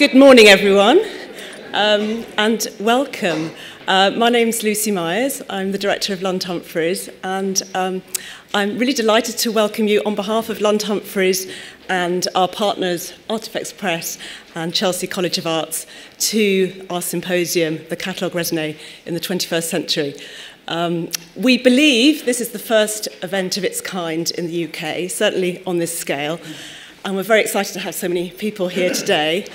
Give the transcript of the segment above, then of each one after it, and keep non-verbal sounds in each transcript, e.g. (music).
Good morning, everyone, um, and welcome. Uh, my name's Lucy Myers. I'm the director of Lund Humphries, and um, I'm really delighted to welcome you on behalf of Lund Humphries and our partners, Artifex Press and Chelsea College of Arts, to our symposium, The Catalogue Raisonné in the 21st Century. Um, we believe this is the first event of its kind in the UK, certainly on this scale, and we're very excited to have so many people here today.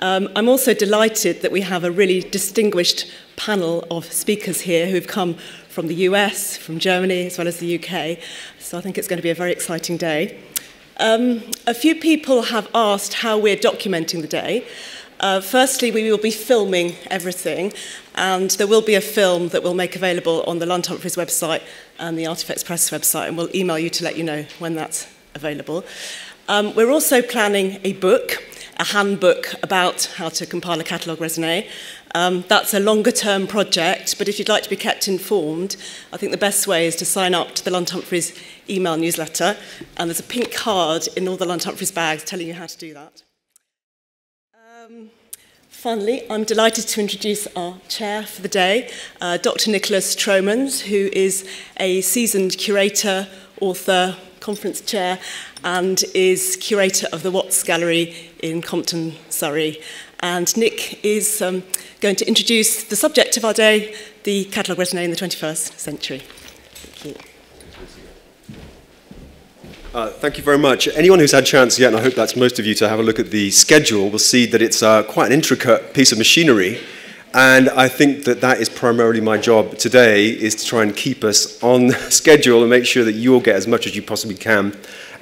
Um, I'm also delighted that we have a really distinguished panel of speakers here who've come from the US, from Germany, as well as the UK. So I think it's going to be a very exciting day. Um, a few people have asked how we're documenting the day. Uh, firstly, we will be filming everything, and there will be a film that we'll make available on the Lund Humphreys website and the Artifacts Press website, and we'll email you to let you know when that's available. Um, we're also planning a book a handbook about how to compile a catalogue resume. Um, that's a longer term project, but if you'd like to be kept informed, I think the best way is to sign up to the Lund Humphreys email newsletter. And there's a pink card in all the Lund Humphreys bags telling you how to do that. Um, finally, I'm delighted to introduce our chair for the day, uh, Dr. Nicholas Tromans, who is a seasoned curator, author, conference chair, and is curator of the Watts Gallery in Compton, Surrey. And Nick is um, going to introduce the subject of our day, the catalogue raisonné in the 21st century. Thank you. Uh, thank you very much. Anyone who's had a chance yet, and I hope that's most of you, to have a look at the schedule will see that it's uh, quite an intricate piece of machinery. And I think that that is primarily my job today, is to try and keep us on (laughs) schedule and make sure that you'll get as much as you possibly can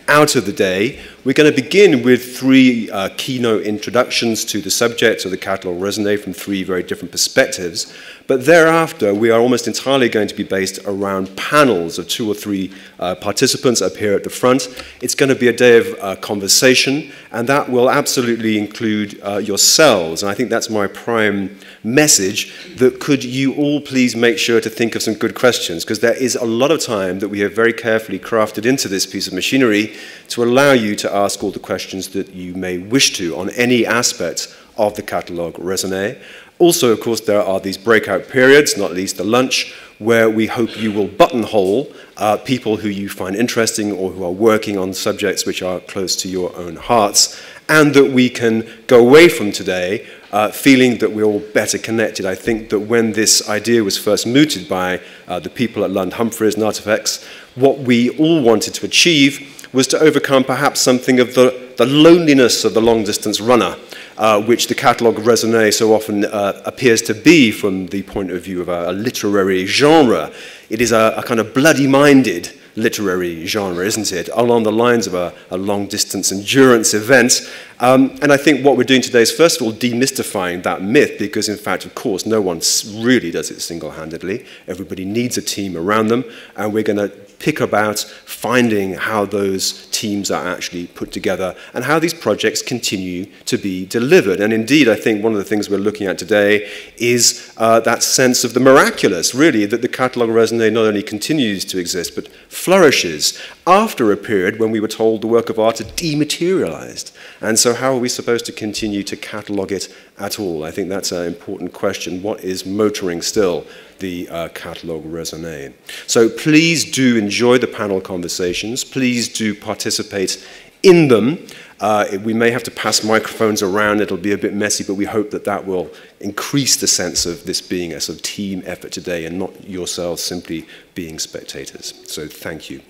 out of the day. We're going to begin with three uh, keynote introductions to the subject of the catalogue raisonné from three very different perspectives. But thereafter, we are almost entirely going to be based around panels of two or three uh, participants up here at the front. It's going to be a day of uh, conversation, and that will absolutely include uh, yourselves. And I think that's my prime message, that could you all please make sure to think of some good questions, because there is a lot of time that we have very carefully crafted into this piece of machinery to allow you to ask all the questions that you may wish to on any aspect of the catalogue raisonné. Also, of course, there are these breakout periods, not least the lunch, where we hope you will buttonhole uh, people who you find interesting or who are working on subjects which are close to your own hearts, and that we can go away from today uh, feeling that we're all better connected. I think that when this idea was first mooted by uh, the people at Lund Humphries and Artifex, what we all wanted to achieve was to overcome perhaps something of the, the loneliness of the long distance runner uh, which the catalogue of raisonné so often uh, appears to be from the point of view of a, a literary genre. It is a, a kind of bloody-minded literary genre, isn't it? Along the lines of a, a long distance endurance event. Um, and I think what we're doing today is, first of all, demystifying that myth, because in fact, of course, no one really does it single handedly. Everybody needs a team around them, and we're going to pick about finding how those teams are actually put together and how these projects continue to be delivered. And indeed, I think one of the things we're looking at today is uh, that sense of the miraculous, really, that the catalogue raisonné not only continues to exist, but flourishes after a period when we were told the work of art had dematerialized. And so how are we supposed to continue to catalogue it at all? I think that's an important question. What is motoring still the uh, catalogue raisonné? So please do enjoy the panel conversations. Please do participate in them. Uh, we may have to pass microphones around. It'll be a bit messy, but we hope that that will increase the sense of this being a sort of team effort today and not yourselves simply being spectators. So thank you.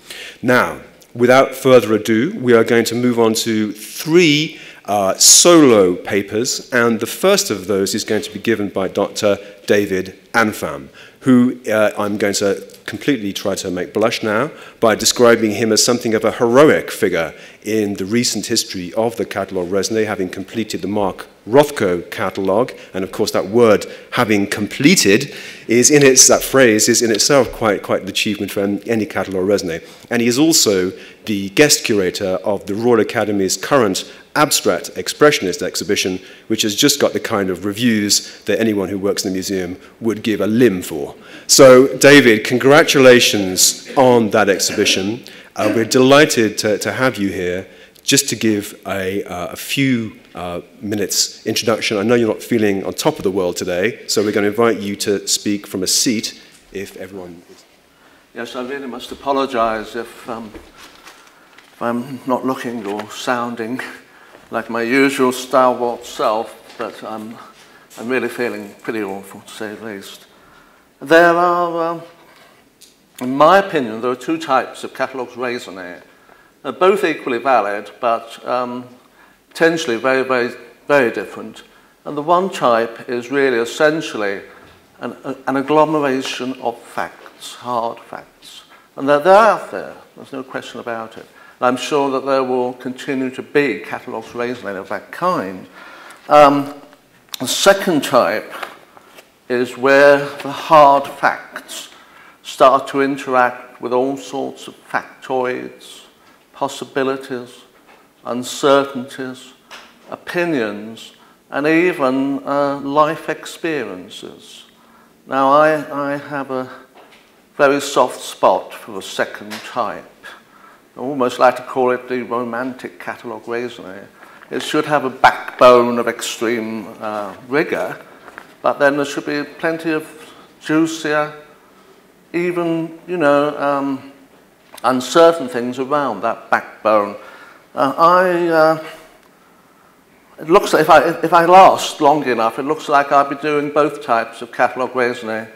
Now, without further ado, we are going to move on to three uh, solo papers, and the first of those is going to be given by Dr. David Anfam, who uh, I'm going to completely try to make blush now by describing him as something of a heroic figure in the recent history of the catalogue raisonné, having completed the Mark Rothko catalogue. And of course, that word, having completed, is in its, that phrase is in itself quite, quite an achievement for any catalogue raisonné. And he is also the guest curator of the Royal Academy's current abstract expressionist exhibition, which has just got the kind of reviews that anyone who works in the museum would give a limb for. So, David, congratulations on that exhibition. Uh, we're delighted to, to, have you here just to give a, uh, a few uh, minutes introduction. I know you're not feeling on top of the world today, so we're going to invite you to speak from a seat if everyone is. Yes, I really must apologise if, um, if I'm not looking or sounding like my usual stalwart self, but I'm, I'm really feeling pretty awful, to say the least. There are, um, in my opinion, there are two types of catalogues raisonné. They're both equally valid, but um, potentially very, very, very different. And the one type is really essentially an, an agglomeration of facts, hard facts. And they're, they're out there, there's no question about it. I'm sure that there will continue to be catalogues raisonné of that kind. Um, the second type is where the hard facts start to interact with all sorts of factoids, possibilities, uncertainties, opinions, and even uh, life experiences. Now, I, I have a very soft spot for the second type. I almost like to call it the romantic catalogue raisonné. It should have a backbone of extreme uh, rigour, but then there should be plenty of juicier, even, you know, um, uncertain things around that backbone. Uh, I, uh, it looks like if I, if I last long enough, it looks like I'll be doing both types of catalogue raisonné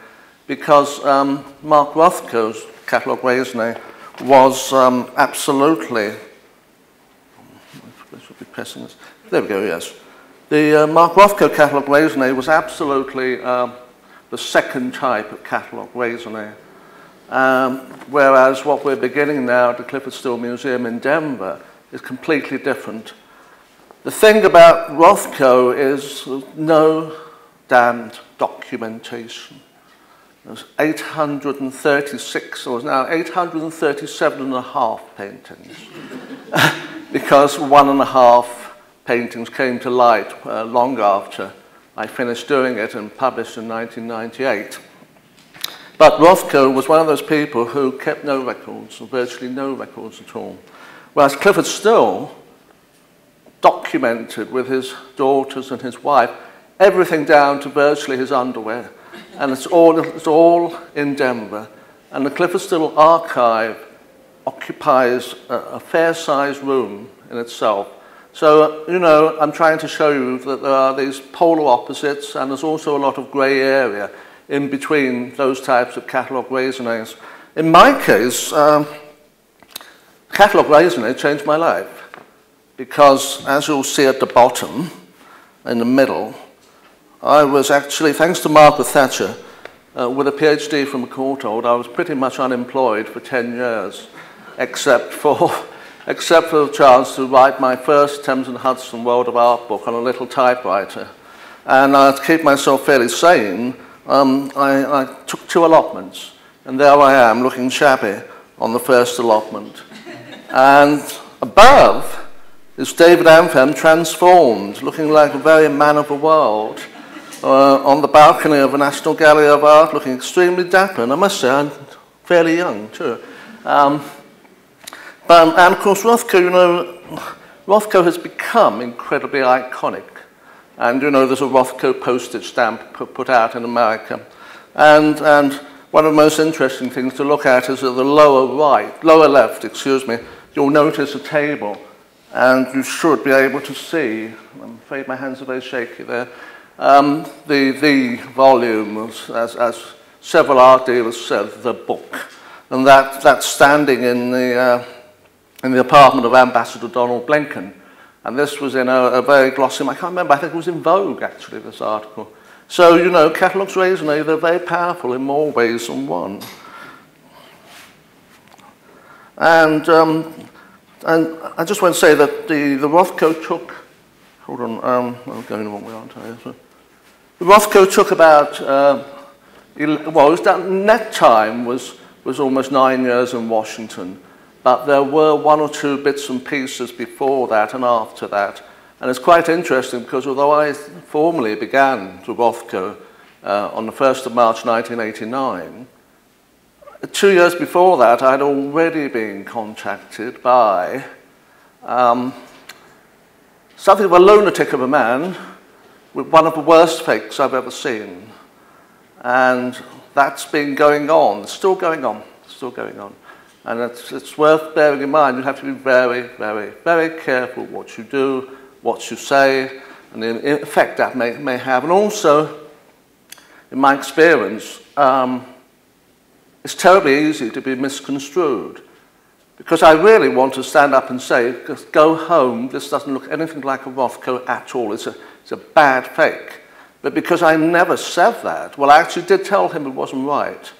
because um, Mark Rothko's catalogue raisonné was um, absolutely, I should be pressing this, there we go, yes. The uh, Mark Rothko catalogue raisonné was absolutely um, the second type of catalogue raisonné. Um, whereas what we're beginning now at the Clyfford Still Museum in Denver is completely different. The thing about Rothko is no damned documentation. There's 836, or now 837 and a half paintings. (laughs) because one and a half paintings came to light uh, long after I finished doing it and published in 1998. But Rothko was one of those people who kept no records, or virtually no records at all. Whereas Clifford Still documented with his daughters and his wife everything down to virtually his underwear And it's all, it's all in Denver. And the Clyfford Still archive occupies a, a fair-sized room in itself. So, you know, I'm trying to show you that there are these polar opposites and there's also a lot of grey area in between those types of catalogue raisonnés. In my case, um, catalogue raisonné changed my life because as you'll see at the bottom, in the middle, I was actually, thanks to Margaret Thatcher, uh, with a PhD from Courtauld, I was pretty much unemployed for 10 years, except for, (laughs) except for the chance to write my first Thames and Hudson World of Art book on a little typewriter. And uh, to keep myself fairly sane, um, I, I took two allotments, and there I am, looking shabby on the first allotment. and above, is David Anfam transformed, looking like a very man of the world, uh, on the balcony of the National Gallery of Art, looking extremely dapper. And I must say, I'm fairly young too. Um, but, and of course, Rothko, you know, Rothko has become incredibly iconic. And, you know, there's a Rothko postage stamp put, out in America. And, and one of the most interesting things to look at is at the lower right, lower left, excuse me, you'll notice a table and you should be able to see, I'm afraid my hands are very shaky there, um, the, the volume, as, as several art dealers said, the book. And that, that's standing in the, uh, in the apartment of Ambassador Donald Blinken. And this was in a, a very glossy, I can't remember, I think it was in Vogue actually, this article. So, you know, catalogues raisonné, they're very powerful in more ways than one. And um, and I just want to say that the, the Rothko took, hold on, um, I'm going the wrong way, aren't I? Rothko took about, uh, well, that net time was, was almost nine years in Washington, but there were one or two bits and pieces before that and after that. And it's quite interesting because although I formally began with Rothko uh, on the 1st of March 1989, two years before that, I'd already been contacted by um, something of a lunatic of a man one of the worst fakes I've ever seen. And that's been going on, still going on, still going on. And it's, it's worth bearing in mind, you have to be very, very, very careful what you do, what you say, and the effect that may, may have. And also, in my experience, um, it's terribly easy to be misconstrued. Because I really want to stand up and say, go home, this doesn't look anything like a Rothko at all. It's a, It's a bad fake. But because I never said that, well, I actually did tell him it wasn't right.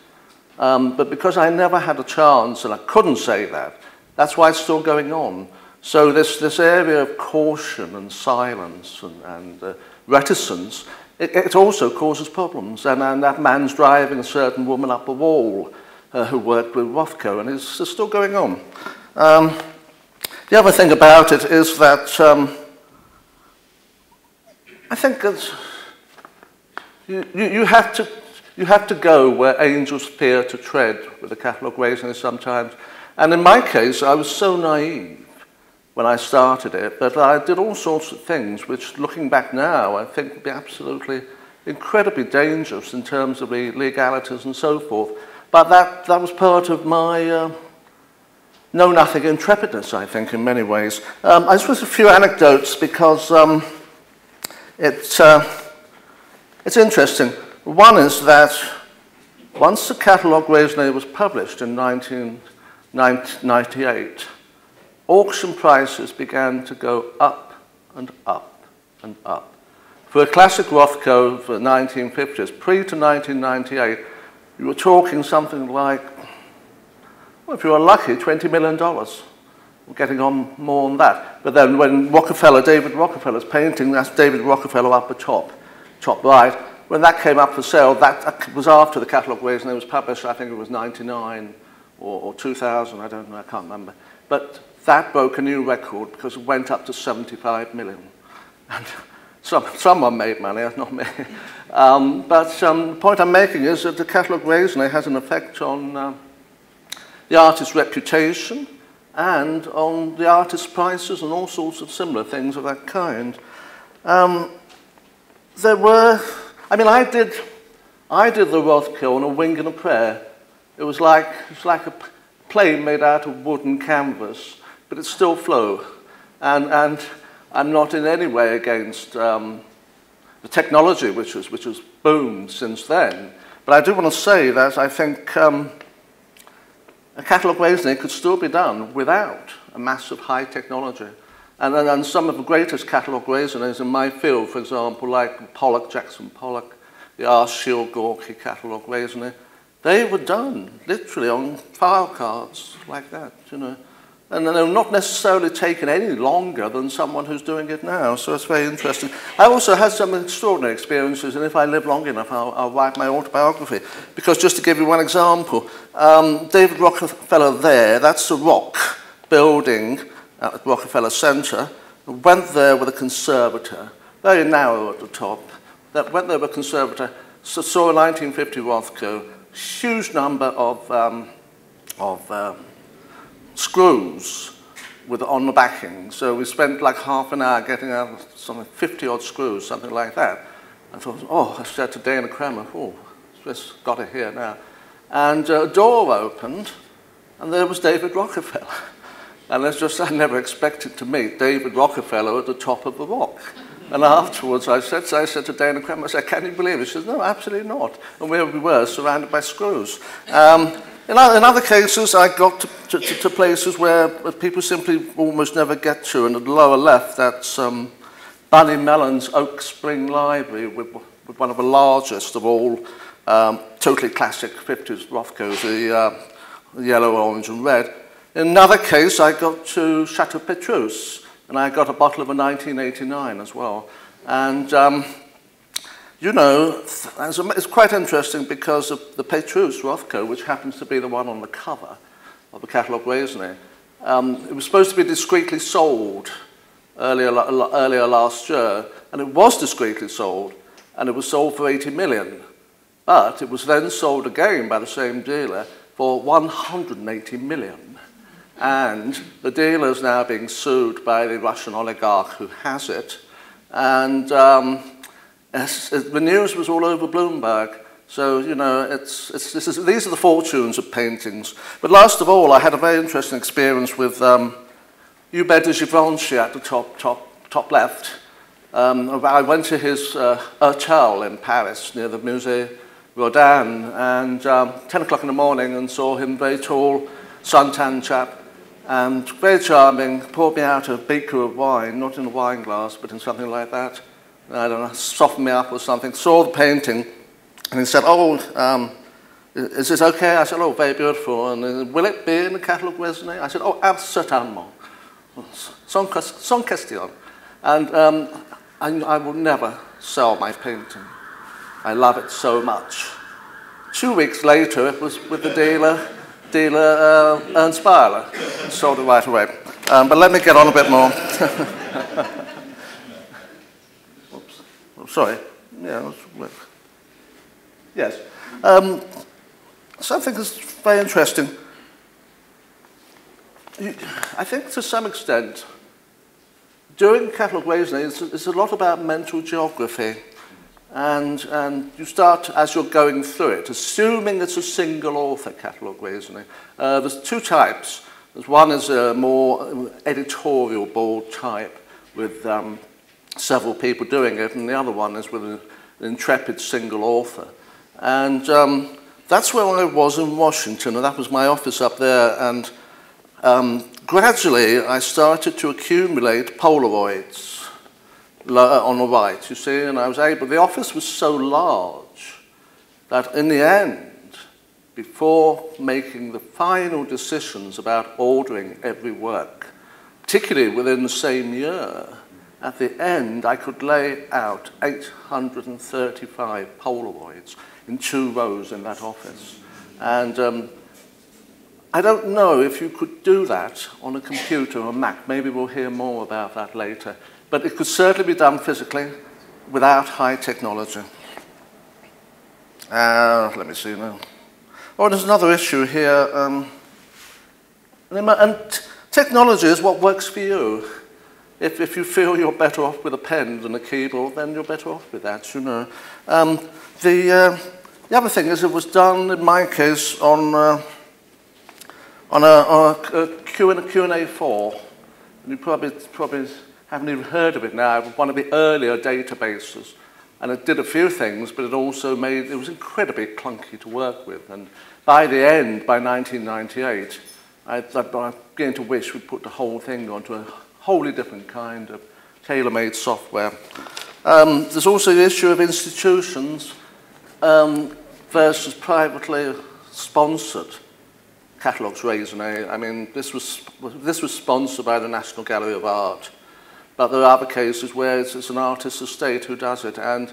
Um, but because I never had a chance and I couldn't say that, that's why it's still going on. So this, this area of caution and silence and, and uh, reticence, it, it also causes problems. And, and that man's driving a certain woman up a wall uh, who worked with Rothko, and it's, it's still going on. Um, the other thing about it is that um, I think that you, you, you have to you have to go where angels fear to tread with the catalogue raisonné sometimes. And in my case, I was so naive when I started it that I did all sorts of things which, looking back now, I think would be absolutely incredibly dangerous in terms of the legalities and so forth. But that, that was part of my uh, know-nothing intrepidness, I think, in many ways. Um, I suppose a few anecdotes because um, It's, uh, it's interesting. One is that once the catalogue raisonné was published in 1998, auction prices began to go up and up and up. For a classic Rothko of the 1950s, pre to 1998, you were talking something like, well, if you were lucky, $20 million. Getting on more than that. But then when Rockefeller, David Rockefeller's painting, that's David Rockefeller up the top, top right, when that came up for sale, that was after the catalogue was, and it was published, I think it was 99 or, or 2000, I don't know, I can't remember. But that broke a new record because it went up to 75 million. (laughs) And some, someone made money, not me. (laughs) Um, but um, the point I'm making is that the catalogue raisonné has an effect on uh, the artist's reputation and on the artist prices and all sorts of similar things of that kind. Um, there were, I mean, I did, I did the Rothko on a wing and a prayer. It was like, it was like a plane made out of wood and canvas, but it still flew. And, and I'm not in any way against um, the technology, which has which was boomed since then. But I do want to say that I think um, a catalogue Wednesday could still be done without a massive high technology. And, and, and some of the greatest catalogue resumes in my field, for example, like Pollock, Jackson Pollock, the R. Shield Gorky catalogue resonate, they were done literally on file cards like that, you know. And they're not necessarily taken any longer than someone who's doing it now. So it's very interesting. I also had some extraordinary experiences, and if I live long enough, I'll, I'll write my autobiography. Because just to give you one example, um, David Rockefeller there, that's the rock building at Rockefeller Center, went there with a conservator, very narrow at the top, that went there with a conservator, saw a 1950 Rothko, huge number of, um, of um, screws with, on the backing. So we spent like half an hour getting out some 50 odd screws, something like that. I thought, oh, I said to Dana Cranmer, oh, just got it here now. And a door opened, and there was David Rockefeller. (laughs) And it's just, I never expected to meet David Rockefeller at the top of the rock. And afterwards, I said, I said to Dana Cranmer, I said, can you believe it? She said, no, absolutely not. And where we were, surrounded by screws. Um, In, in other cases, I got to, to, to, to places where people simply almost never get to. And at the lower left, that's um, Ballymellon's Oak Spring Library, with, with one of the largest of all um, totally classic 50s Rothkos, the uh, yellow, orange and red. In another case, I got to Chateau Petrus, and I got a bottle of a 1989 as well. And um, you know, it's quite interesting because of the Petrus Rothko, which happens to be the one on the cover of the catalogue raisonné, um, it was supposed to be discreetly sold earlier, earlier last year, and it was discreetly sold, and it was sold for 80 million. But it was then sold again by the same dealer for 180 million. And the dealer is now being sued by the Russian oligarch who has it. And um, The news was all over Bloomberg. So, you know, it's, it's, this is, these are the fortunes of paintings. But last of all, I had a very interesting experience with um, Hubert de Givenchy at the top, top, top left. Um, I went to his uh, hotel in Paris near the Musée Rodin and um, 10 o'clock in the morning and saw him, very tall, suntan chap, and very charming, poured me out a beaker of wine, not in a wine glass, but in something like that. I don't know, softened me up or something, saw the painting, and he said, oh, um, is this okay? I said, oh, very beautiful. And uh, will it be in the catalogue raisonné? I said, oh, absolutely. Sans question. And um, I, I will never sell my painting. I love it so much. Two weeks later, it was with the dealer, dealer uh, Ernst Beyeler. Sold it right away. Um, but let me get on a bit more. (laughs) Sorry. Yeah, yes. Um, something that's very interesting. I think to some extent, doing catalogue raisonné is, is a lot about mental geography. And, and you start, as you're going through it, assuming it's a single author catalogue raisonné. Uh, there's two types. There's one is a more editorial board type with um, several people doing it, and the other one is with an intrepid single author. And um, that's where I was in Washington, and that was my office up there. And um, gradually, I started to accumulate Polaroids on the right, you see, and I was able, the office was so large that in the end, before making the final decisions about ordering every work, particularly within the same year, at the end, I could lay out 835 Polaroids in two rows in that office. And um, I don't know if you could do that on a computer or a Mac. Maybe we'll hear more about that later. But it could certainly be done physically without high technology. Uh, let me see now. Oh, there's another issue here. Um, and technology is what works for you. If, if you feel you're better off with a pen than a keyboard, then you're better off with that, you know. Um, the, uh, the other thing is it was done, in my case, on, uh, on a, on a, a Q&A, Q&A 4. And you probably, probably haven't even heard of it now, one of the earlier databases. And it did a few things, but it also made, it was incredibly clunky to work with. And by the end, by 1998, I, I began to wish we'd put the whole thing onto a wholly different kind of tailor-made software. Um, there's also the issue of institutions um, versus privately sponsored catalogues raisonné. I mean, this was, this was sponsored by the National Gallery of Art. But there are other cases where it's, it's an artist estate who does it. And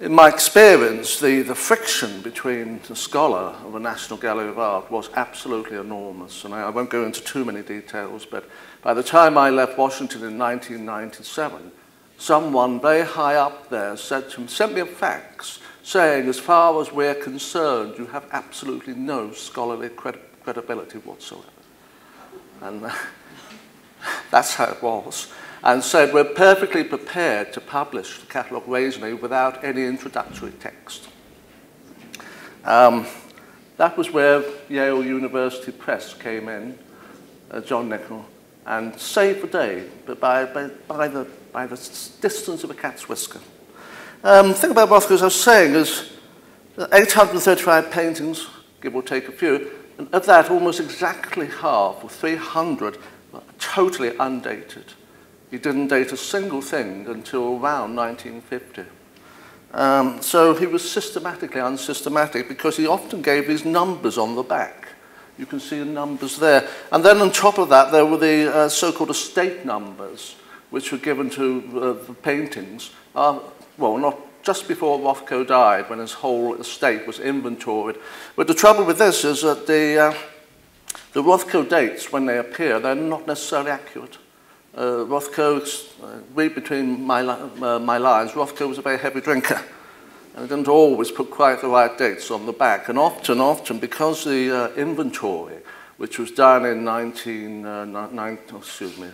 in my experience, the, the friction between the scholar of the National Gallery of Art was absolutely enormous. And I, I won't go into too many details, but by the time I left Washington in 1997, someone very high up there said to sent me a fax saying, as far as we're concerned, you have absolutely no scholarly cred credibility whatsoever. And uh, (laughs) that's how it was and said we're perfectly prepared to publish the catalogue raisonné without any introductory text. Um, that was where Yale University Press came in, uh, John Nicoll, and save the day, but by, by, by, the, by the distance of a cat's whisker. Um, the thing about Rothko, as I was saying, is 835 paintings, give or take a few, and of that, almost exactly half, or 300, were totally undated. He didn't date a single thing until around 1950. Um, so he was systematically unsystematic because he often gave these numbers on the back. You can see the numbers there. And then on top of that, there were the uh, so-called estate numbers, which were given to uh, the paintings. Uh, well, not just before Rothko died, when his whole estate was inventoried. But the trouble with this is that the, uh, the Rothko dates, when they appear, they're not necessarily accurate. Uh, Rothko, uh, read between my, li uh, my lines, Rothko was a very heavy drinker. And didn't always put quite the right dates on the back. And often, often, because the uh, inventory which was done in 19, uh, nine, oh, excuse me,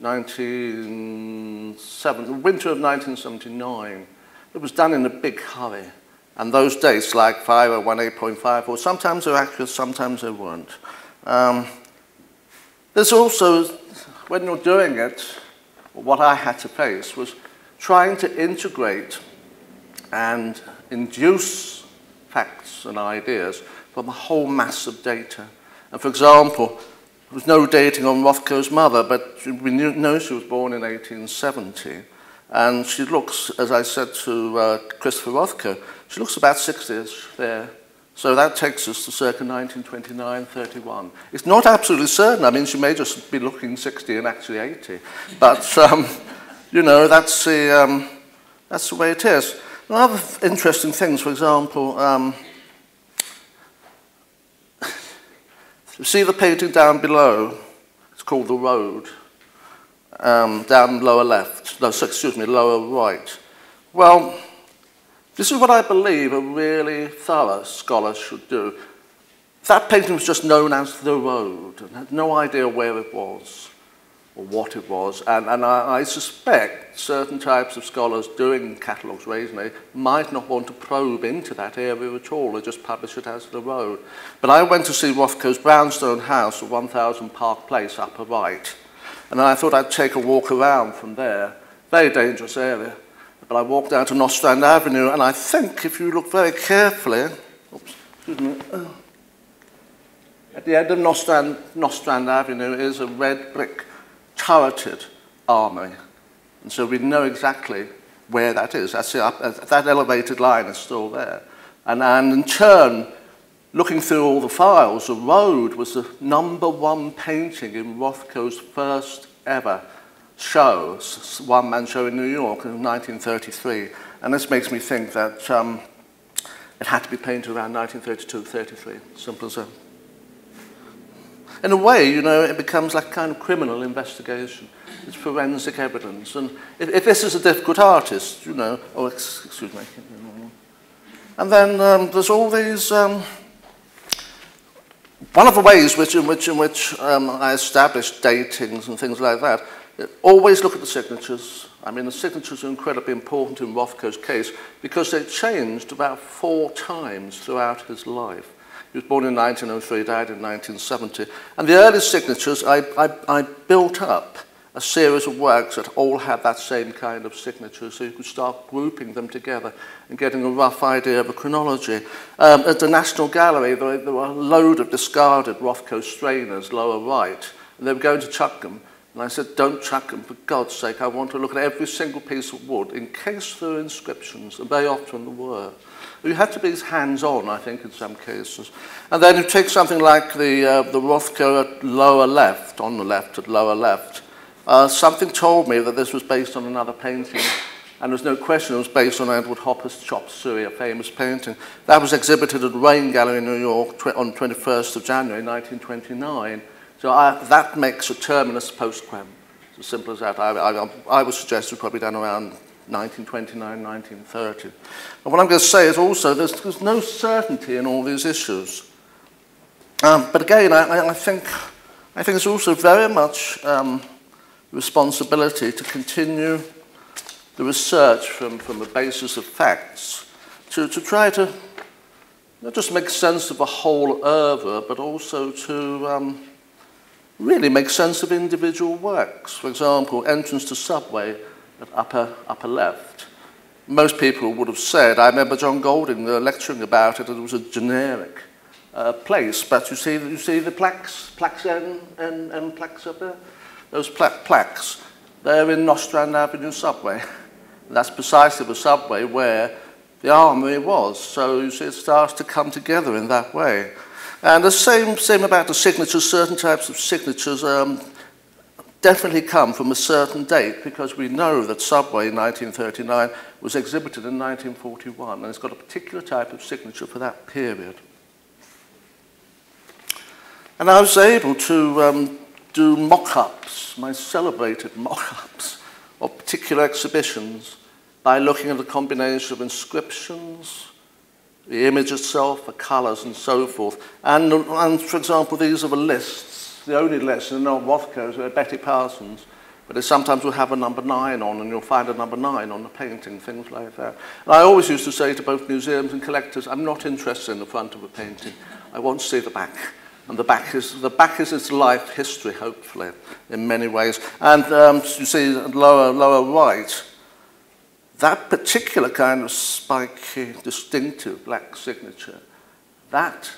1970, the winter of 1979. It was done in a big hurry. And those dates, like 5018.5, or sometimes they're accurate, sometimes they weren't. Um, there's also, when you're doing it, what I had to face was trying to integrate and induce facts and ideas from a whole mass of data. And for example, there was no dating on Rothko's mother, but we know she was born in 1870. And she looks, as I said to uh, Christopher Rothko, she looks about 60ish there. So that takes us to circa 1929, 31. It's not absolutely certain. I mean, she may just be looking 60 and actually 80. But, (laughs) um, you know, that's the, um, that's the way it is. Other interesting things, for example, um, (laughs) see the painting down below? It's called The Road, um, down lower left, no, excuse me, lower right. Well, this is what I believe a really thorough scholar should do. That painting was just known as The Road and had no idea where it was or what it was. And, and I, I suspect certain types of scholars doing catalogues raisonné might not want to probe into that area at all. They just publish it as the road. But I went to see Rothko's brownstone house at 1000 Park Place, upper right. And I thought I'd take a walk around from there. Very dangerous area. But I walked down to Nostrand Avenue, and I think if you look very carefully, oops, excuse me, uh, at the end of Nostrand, Nostrand Avenue is a red brick turreted armory. And so we know exactly where that is. That's the, that elevated line is still there. And, and in turn, looking through all the files, the road was the number one painting in Rothko's first ever show, one-man show in New York in 1933. And this makes me think that um, it had to be painted around 1932-33, simple as that. In a way, you know, it becomes like a kind of criminal investigation. It's forensic evidence. And if, if this is a difficult artist, you know, oh, excuse me. And then um, there's all these... Um, one of the ways which, in which, in which um, I established datings and things like that Always look at the signatures. I mean, the signatures are incredibly important in Rothko's case because they changed about four times throughout his life. He was born in 1903, died in 1970. And the early signatures, I, I, I built up a series of works that all had that same kind of signature, so you could start grouping them together and getting a rough idea of a chronology. Um, at the National Gallery, there, there were a load of discarded Rothko strainers lower right, and they were going to chuck them. And I said, don't chuck them, for God's sake, I want to look at every single piece of wood in case there are inscriptions, and very often there were. You had to be hands-on, I think, in some cases. And then you take something like the, uh, the Rothko at lower left, on the left, at lower left. Uh, something told me that this was based on another painting, and there's no question it was based on Edward Hopper's Chop Suey, a famous painting. That was exhibited at Rehn Gallery in New York on 21st of January 1929, so I, that makes a terminus postquem. It's as simple as that. I, I, I would suggest it was probably done around 1929, 1930. And what I'm going to say is also there's, there's no certainty in all these issues. Um, but again, I, I, think, I think it's also very much um, responsibility to continue the research from, from a basis of facts to, to try to not just make sense of a whole oeuvre, but also to um, really make sense of individual works. For example, entrance to subway at upper, upper left. Most people would have said, I remember John Golding lecturing about it, it was a generic uh, place, but you see, you see the plaques, plaques and, and, and plaques up there? Those pla plaques, they're in Nostrand Avenue subway. (laughs) That's precisely the subway where the armory was. So it starts to come together in that way. And the same, same about the signatures, certain types of signatures um, definitely come from a certain date because we know that Subway in 1939 was exhibited in 1941 and it's got a particular type of signature for that period. And I was able to um, do mock-ups, my celebrated mock-ups of particular exhibitions by looking at a combination of inscriptions, the image itself, the colours and so forth. And, and for example, these are the lists. the only lesson in old Rothko's where Betty Parsons, but they sometimes will have a number nine on and you'll find a number nine on the painting, things like that. And I always used to say to both museums and collectors, I'm not interested in the front of a painting. I want to see the back. And the back is, the back is its life history, hopefully, in many ways. And um, you see, lower, lower right, that particular kind of spiky, distinctive black signature, that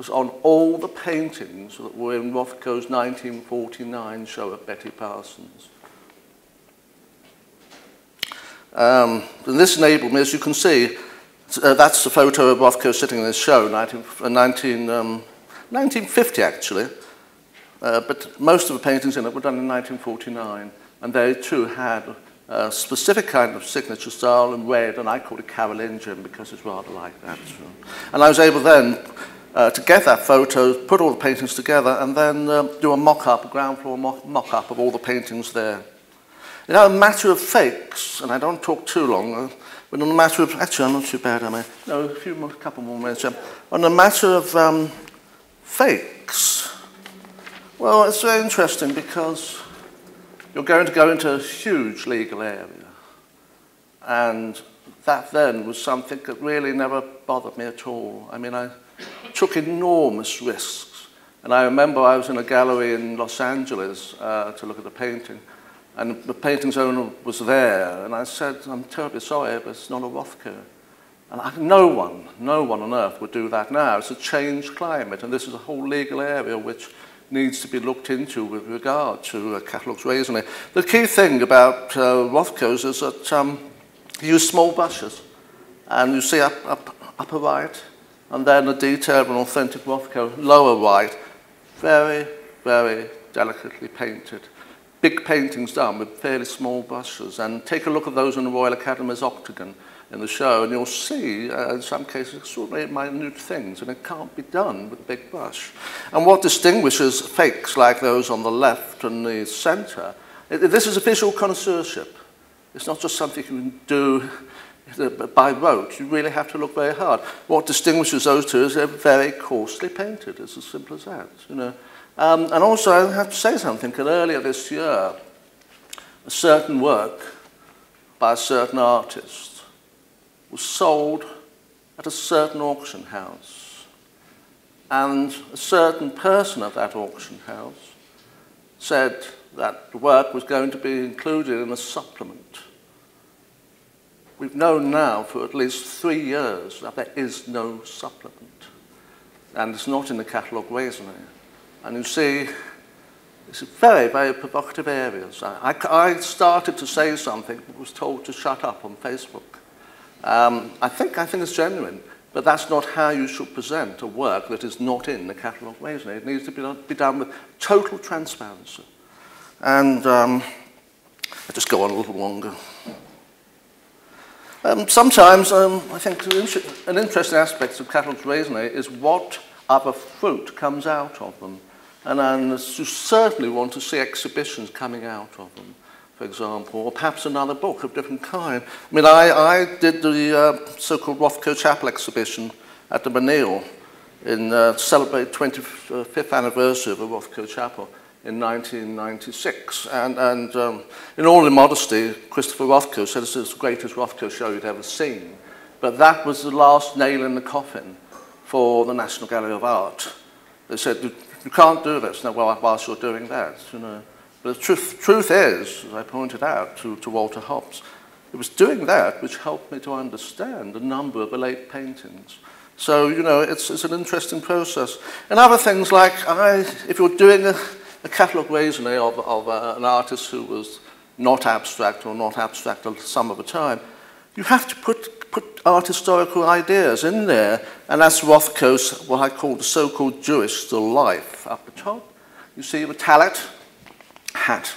was on all the paintings that were in Rothko's 1949 show at Betty Parsons. Um, and this enabled me, as you can see, uh, that's the photo of Rothko sitting in this show, 19, uh, 19, um, 1950 actually, uh, but most of the paintings in it were done in 1949, and they too had a specific kind of signature style in red, and I called it Carolingian because it's rather like that. And I was able then uh, to get that photo, put all the paintings together, and then um, do a mock-up, a ground floor mock-up of all the paintings there. You know, a matter of fakes, and I don't talk too long, uh, but on the matter of, actually I'm not too bad, am I? No, a few more, couple more minutes. Um, on the matter of um, fakes, well, it's very interesting because you're going to go into a huge legal area. And that then was something that really never bothered me at all. I mean, I, took enormous risks. And I remember I was in a gallery in Los Angeles uh, to look at a painting, and the painting's owner was there, and I said, I'm terribly sorry, but it's not a Rothko. And I, no one, no one on earth would do that now. It's a changed climate, and this is a whole legal area which needs to be looked into with regard to uh, catalogues raising it. The key thing about uh, Rothko's is that um, you use small brushes, and you see up, up, upper right, and then a detailed and authentic Rothko lower right, very, very delicately painted. Big paintings done with fairly small brushes, and take a look at those in the Royal Academy's Octagon in the show, and you'll see, uh, in some cases, extraordinarily minute things, and it can't be done with a big brush. And what distinguishes fakes like those on the left and the centre, this is official connoisseurship. It's not just something you can do by rote, you really have to look very hard. What distinguishes those two is they're very coarsely painted. It's as simple as that. You know. Um, and also, I have to say something, because earlier this year, a certain work by a certain artist was sold at a certain auction house. And a certain person at that auction house said that the work was going to be included in a supplement We've known now for at least three years that there is no supplement. And it's not in the catalogue raisonné. And you see, it's very, very provocative areas. I, I started to say something, but was told to shut up on Facebook. Um, I, think, I think it's genuine, but that's not how you should present a work that is not in the catalogue raisonné. It needs to be done, be done with total transparency. And um, I'll just go on a little longer. Um, sometimes um, I think an interesting aspect of catalogues raisonné is what other fruit comes out of them. And, and you certainly want to see exhibitions coming out of them, for example, or perhaps another book of different kind. I mean, I, I did the uh, so-called Rothko Chapel exhibition at the Menil in uh, celebrate 25th anniversary of the Rothko Chapel in 1996. And, and um, in all modesty, Christopher Rothko said it's the greatest Rothko show you'd ever seen. But that was the last nail in the coffin for the National Gallery of Art. They said, you, you can't do this now whilst you're doing that. You know. But the truth, truth is, as I pointed out to, to Walter Hopps, it was doing that which helped me to understand a number of the late paintings. So, you know, it's, it's an interesting process. And other things like, I, if you're doing a, a catalogue raisonné of, of uh, an artist who was not abstract or not abstract at some of the time, you have to put, put art historical ideas in there, and that's Rothko's, what I call the so-called Jewish still life up the top. You see the tallit hat,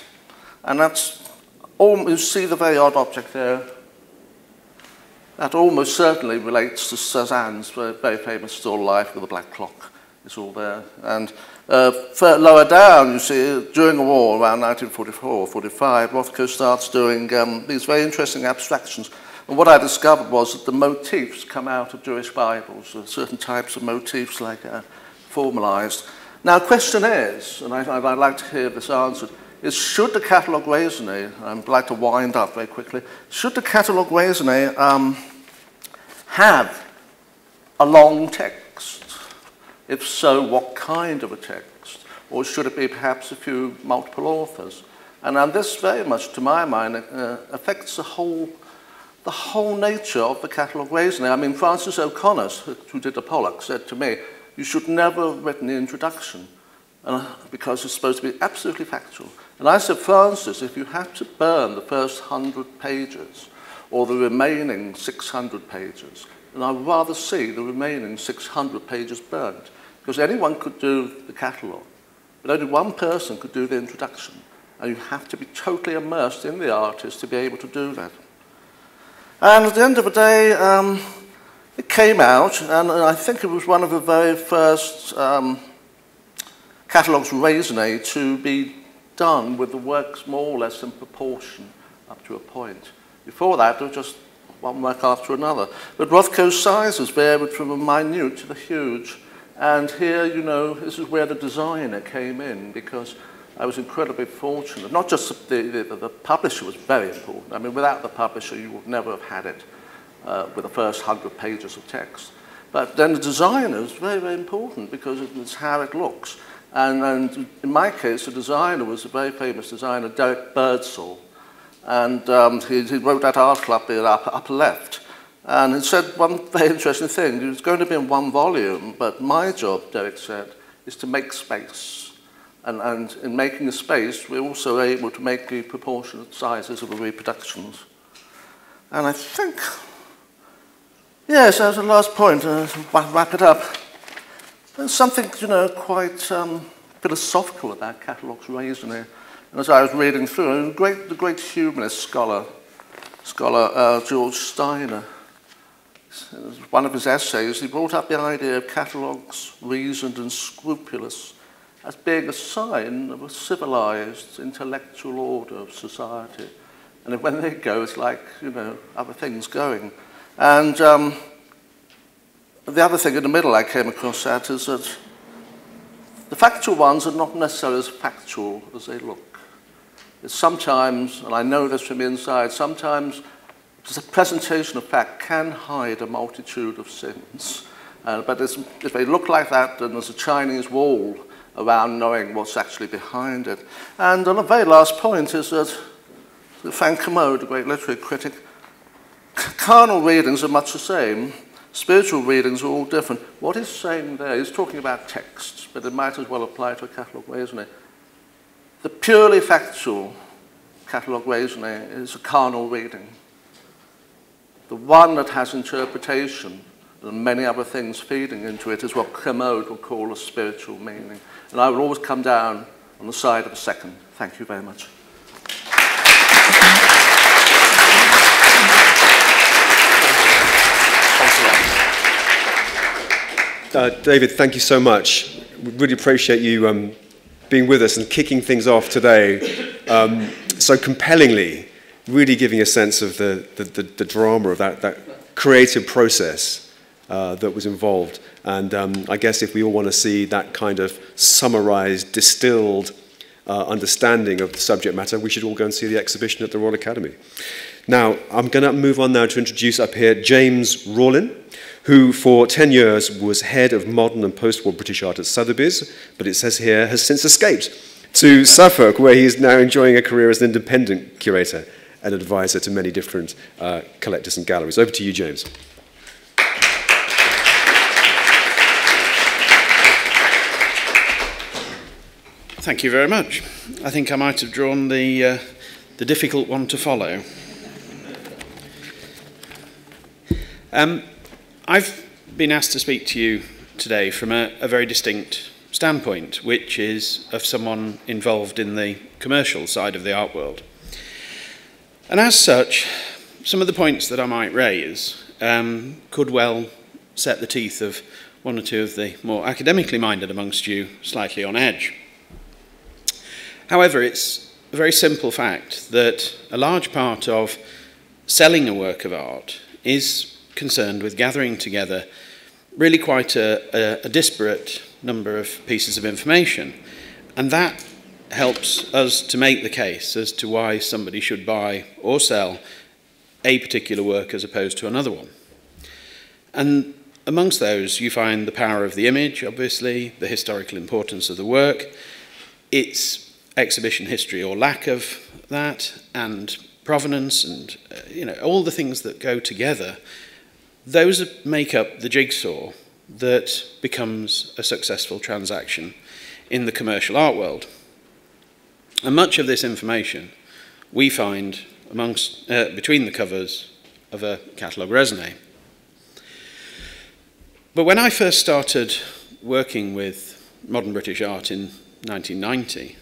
and that's, all, you see the very odd object there, that almost certainly relates to Cézanne's very, very famous still life with the black clock. It's all there. And Uh, lower down, you see, during the war, around 1944 45, Rothko starts doing um, these very interesting abstractions. And what I discovered was that the motifs come out of Jewish Bibles, certain types of motifs like uh, formalized. Now, the question is, and I, I'd like to hear this answered, is should the catalogue raisonné, I'd like to wind up very quickly, should the catalogue raisonné um, have a long text? If so, what kind of a text? Or should it be perhaps a few multiple authors? And um, this very much, to my mind, uh, affects the whole, the whole nature of the catalogue raisonné. I mean, Francis O'Connor, who did the Pollock, said to me, you should never have written the introduction uh, because it's supposed to be absolutely factual. And I said, Francis, if you have to burn the first 100 pages or the remaining 600 pages, then I'd rather see the remaining 600 pages burnt. Because anyone could do the catalogue, but only one person could do the introduction. And you have to be totally immersed in the artist to be able to do that. And at the end of the day, um, it came out, and I think it was one of the very first um, catalogues raisonné to be done with the works more or less in proportion up to a point. Before that, there was just one work after another. But Rothko's sizes varied from the minute to the huge. And here, you know, this is where the designer came in because I was incredibly fortunate. Not just the, the, the publisher was very important. I mean, without the publisher, you would never have had it uh, with the first 100 pages of text. But then the designer is very, very important because it's how it looks. And, and in my case, the designer was a very famous designer, Derek Birdsall. And um, he, he wrote that article up there, upper, upper left. And he said one very interesting thing. It was going to be in one volume, but my job, Derek said, is to make space. And, and in making a space, we're also able to make the proportionate sizes of the reproductions. And I think, yes, as a last point, uh, wrap it up. There's something, you know, quite um, philosophical about catalogues raisonné. And as I was reading through, the great, the great humanist scholar, scholar uh, George Steiner, one of his essays, he brought up the idea of catalogues reasoned and scrupulous as being a sign of a civilized intellectual order of society. And when they go, it's like, you know, other things going. And um, the other thing in the middle I came across that is that the factual ones are not necessarily as factual as they look. It's sometimes, and I know this from inside, sometimes the presentation of fact can hide a multitude of sins. Uh, but if they look like that, then there's a Chinese wall around knowing what's actually behind it. And the very last point is that Frank Kermode, the great literary critic, carnal readings are much the same. Spiritual readings are all different. What he's saying there, he's talking about texts, but it might as well apply to a catalogue raisonné. The purely factual catalogue raisonné is a carnal reading. The one that has interpretation and many other things feeding into it is what Kermode would call a spiritual meaning. And I will always come down on the side of the second. Thank you very much. Uh, David, thank you so much. We really appreciate you um, being with us and kicking things off today um, so compellingly, really giving a sense of the, the, the, the drama of that, that creative process uh, that was involved. And um, I guess if we all want to see that kind of summarized, distilled uh, understanding of the subject matter, we should all go and see the exhibition at the Royal Academy. Now, I'm going to move on now to introduce up here James Rawlin who for 10 years was head of modern and post-war British art at Sotheby's, but it says here has since escaped to Suffolk, where he is now enjoying a career as an independent curator and advisor to many different uh, collectors and galleries. Over to you, James. Thank you very much. I think I might have drawn the, uh, the difficult one to follow. Um, I've been asked to speak to you today from a, a very distinct standpoint, which is of someone involved in the commercial side of the art world. And as such, some of the points that I might raise um, could well set the teeth of one or two of the more academically minded amongst you slightly on edge. However, it's a very simple fact that a large part of selling a work of art is concerned with gathering together really quite a, a, a disparate number of pieces of information. And that helps us to make the case as to why somebody should buy or sell a particular work as opposed to another one. And amongst those, you find the power of the image, obviously, the historical importance of the work, its exhibition history or lack of that, and provenance, and uh, you know all the things that go together. Those make up the jigsaw that becomes a successful transaction in the commercial art world. And much of this information we find amongst, uh, between the covers of a catalogue raisonné. But when I first started working with modern British art in 1990,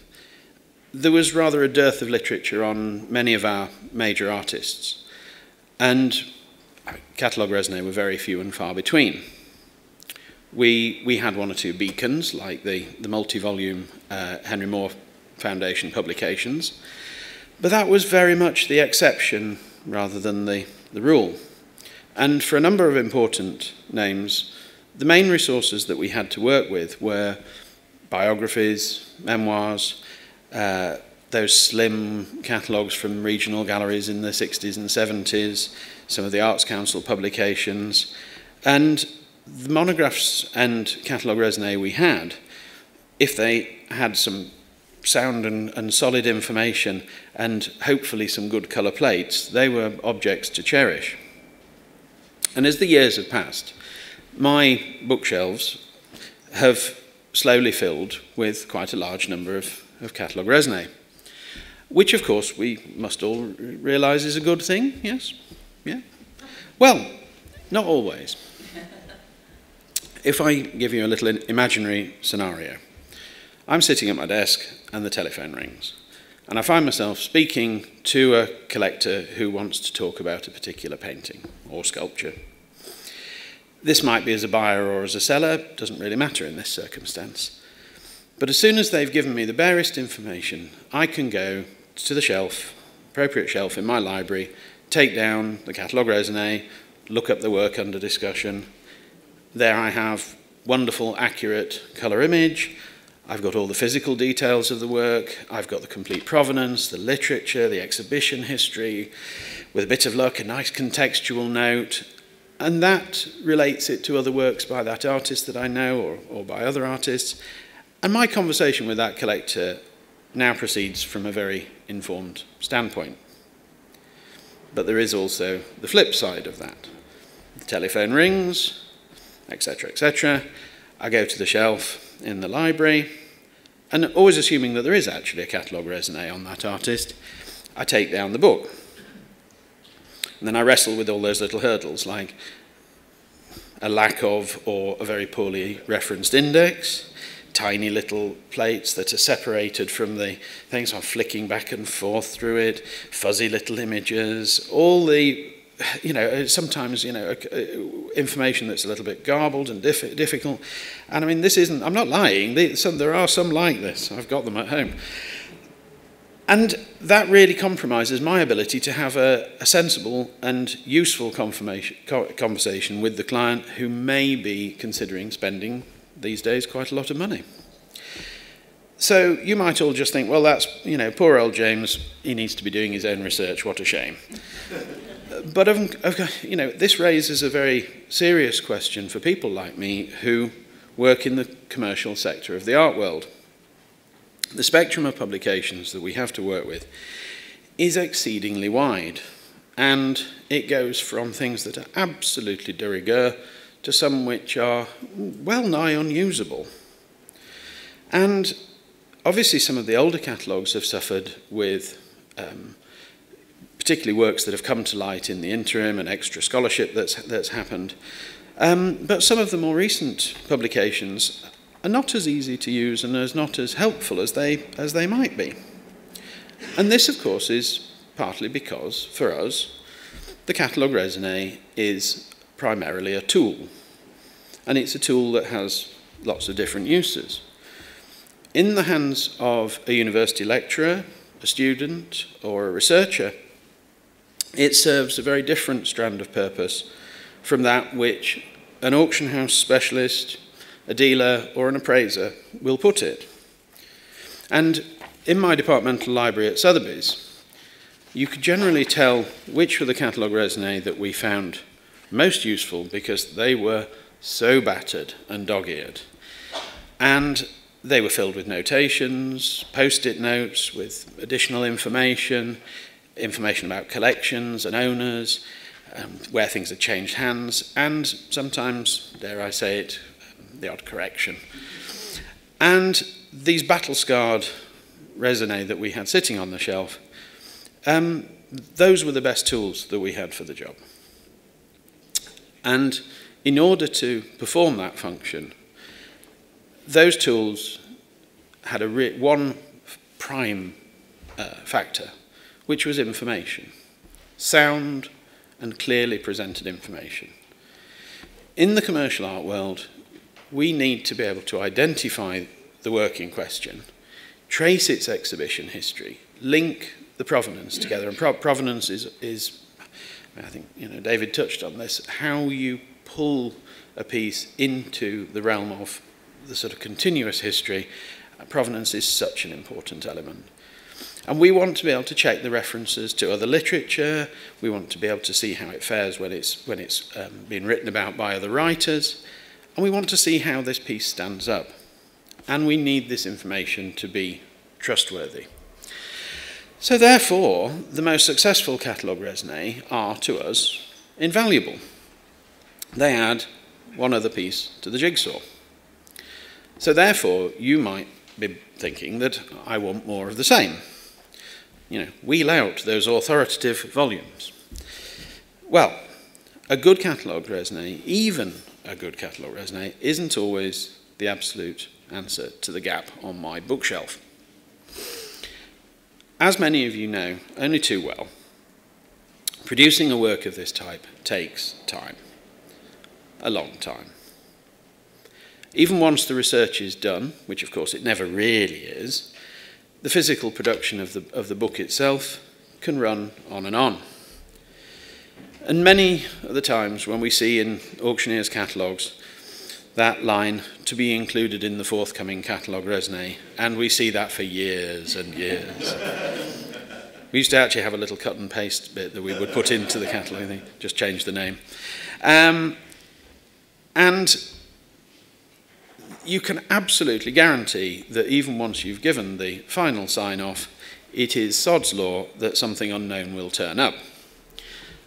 there was rather a dearth of literature on many of our major artists, and catalogue raisonné were very few and far between. We, we had one or two beacons, like the, the multi-volume uh, Henry Moore Foundation publications, but that was very much the exception rather than the, the rule. And for a number of important names, the main resources that we had to work with were biographies, memoirs, uh, those slim catalogues from regional galleries in the 60s and 70s, some of the Arts Council publications, and the monographs and catalogue raisonné we had, if they had some sound and, and solid information and hopefully some good colour plates, they were objects to cherish. And as the years have passed, my bookshelves have slowly filled with quite a large number of, of catalogue raisonné, which of course we must all realise is a good thing, yes? Yeah? Well, not always. If I give you a little imaginary scenario, I'm sitting at my desk and the telephone rings. And I find myself speaking to a collector who wants to talk about a particular painting or sculpture. This might be as a buyer or as a seller, doesn't really matter in this circumstance. But as soon as they've given me the barest information, I can go to the shelf, appropriate shelf in my library, take down the catalogue raisonné, look up the work under discussion. There I have wonderful, accurate colour image, I've got all the physical details of the work, I've got the complete provenance, the literature, the exhibition history, with a bit of luck, a nice contextual note, and that relates it to other works by that artist that I know or, or by other artists. And my conversation with that collector now proceeds from a very informed standpoint. But there is also the flip side of that. The telephone rings, etc., etc. I go to the shelf, in the library, and always assuming that there is actually a catalogue raisonné on that artist, I take down the book. And then I wrestle with all those little hurdles like a lack of or a very poorly referenced index, tiny little plates that are separated from the things. I'm flicking back and forth through it, fuzzy little images, all the (sighs) you know, uh, sometimes, you know, uh, information that's a little bit garbled and diff difficult. And I mean, this isn't, I'm not lying. There are some like this. I've got them at home. And that really compromises my ability to have a, a sensible and useful conversation with the client who may be considering spending these days quite a lot of money. So you might all just think, well, that's, you know, poor old James, he needs to be doing his own research, what a shame but you know, this raises a very serious question for people like me who work in the commercial sector of the art world. The spectrum of publications that we have to work with is exceedingly wide, and it goes from things that are absolutely de rigueur to some which are well nigh unusable. And obviously, some of the older catalogues have suffered with um, particularly works that have come to light in the interim and extra scholarship that's, that's happened. Um, but some of the more recent publications are not as easy to use and as not as helpful as they, as they might be. And this, of course, is partly because, for us, the catalogue raisonné is primarily a tool. and it's a tool that has lots of different uses. In the hands of a university lecturer, a student, or a researcher, it serves a very different strand of purpose from that which an auction house specialist, a dealer, or an appraiser will put it. And in my departmental library at Sotheby's, you could generally tell which were the catalogue raisonnés that we found most useful because they were so battered and dog-eared. And they were filled with notations, post-it notes with additional information, information about collections and owners, um, where things had changed hands, and sometimes, dare I say it, the odd correction. And these battle-scarred raisonnés that we had sitting on the shelf, um, those were the best tools that we had for the job. And in order to perform that function, those tools had a one prime uh, factor, which was information. Sound and clearly presented information. In the commercial art world, we need to be able to identify the work in question, trace its exhibition history, link the provenance together. And pro provenance is, is, I think, you know, David touched on this, how you pull a piece into the realm of the sort of continuous history, provenance is such an important element. And we want to be able to check the references to other literature. We want to be able to see how it fares when it's, when it's um, been written about by other writers. And we want to see how this piece stands up. And we need this information to be trustworthy. So therefore, the most successful catalogue raisonnés are, to us, invaluable. They add one other piece to the jigsaw. So therefore, you might be thinking that I want more of the same. You know, wheel out those authoritative volumes. Well, a good catalogue raisonné, even a good catalogue raisonné, isn't always the absolute answer to the gap on my bookshelf. As many of you know only too well, producing a work of this type takes time, a long time. Even once the research is done, which of course it never really is, the physical production of the, of the book itself can run on and on. And many of the times when we see in auctioneers' catalogues that line to be included in the forthcoming catalogue raisonné, and we see that for years and years. we used to actually have a little cut and paste bit that we would put into the catalogue, just change the name. Um, and you can absolutely guarantee that even once you've given the final sign off, it is sod's law that something unknown will turn up.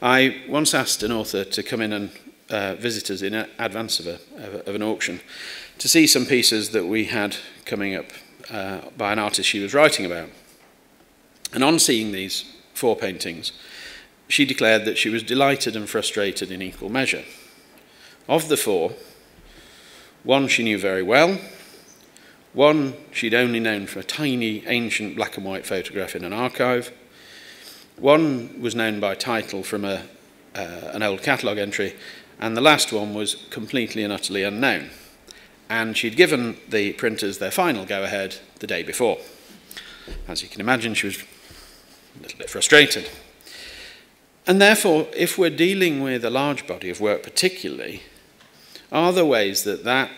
I once asked an author to come in and uh, visit us in advance of, a, of, an auction to see some pieces that we had coming up uh, by an artist she was writing about. And on seeing these four paintings, she declared that she was delighted and frustrated in equal measure. Of the four, one she knew very well, one she'd only known from a tiny ancient black and white photograph in an archive, one was known by title from a, uh, an old catalogue entry, and the last one was completely and utterly unknown. And she'd given the printers their final go ahead the day before. As you can imagine, she was a little bit frustrated. And therefore, if we're dealing with a large body of work, particularly, are there ways that that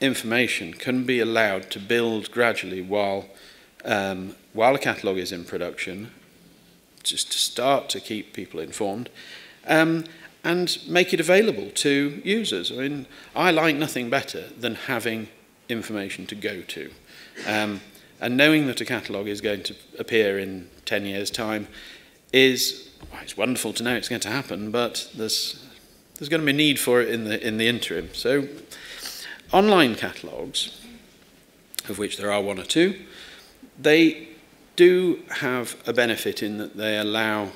information can be allowed to build gradually while, um, while a catalogue is in production, just to start to keep people informed, um, and make it available to users? I mean, I like nothing better than having information to go to. Um, and knowing that a catalogue is going to appear in 10 years' time is, well, it's wonderful to know it's going to happen, but there's there's going to be a need for it in the, in the interim. So online catalogues, of which there are one or two, they do have a benefit in that they allow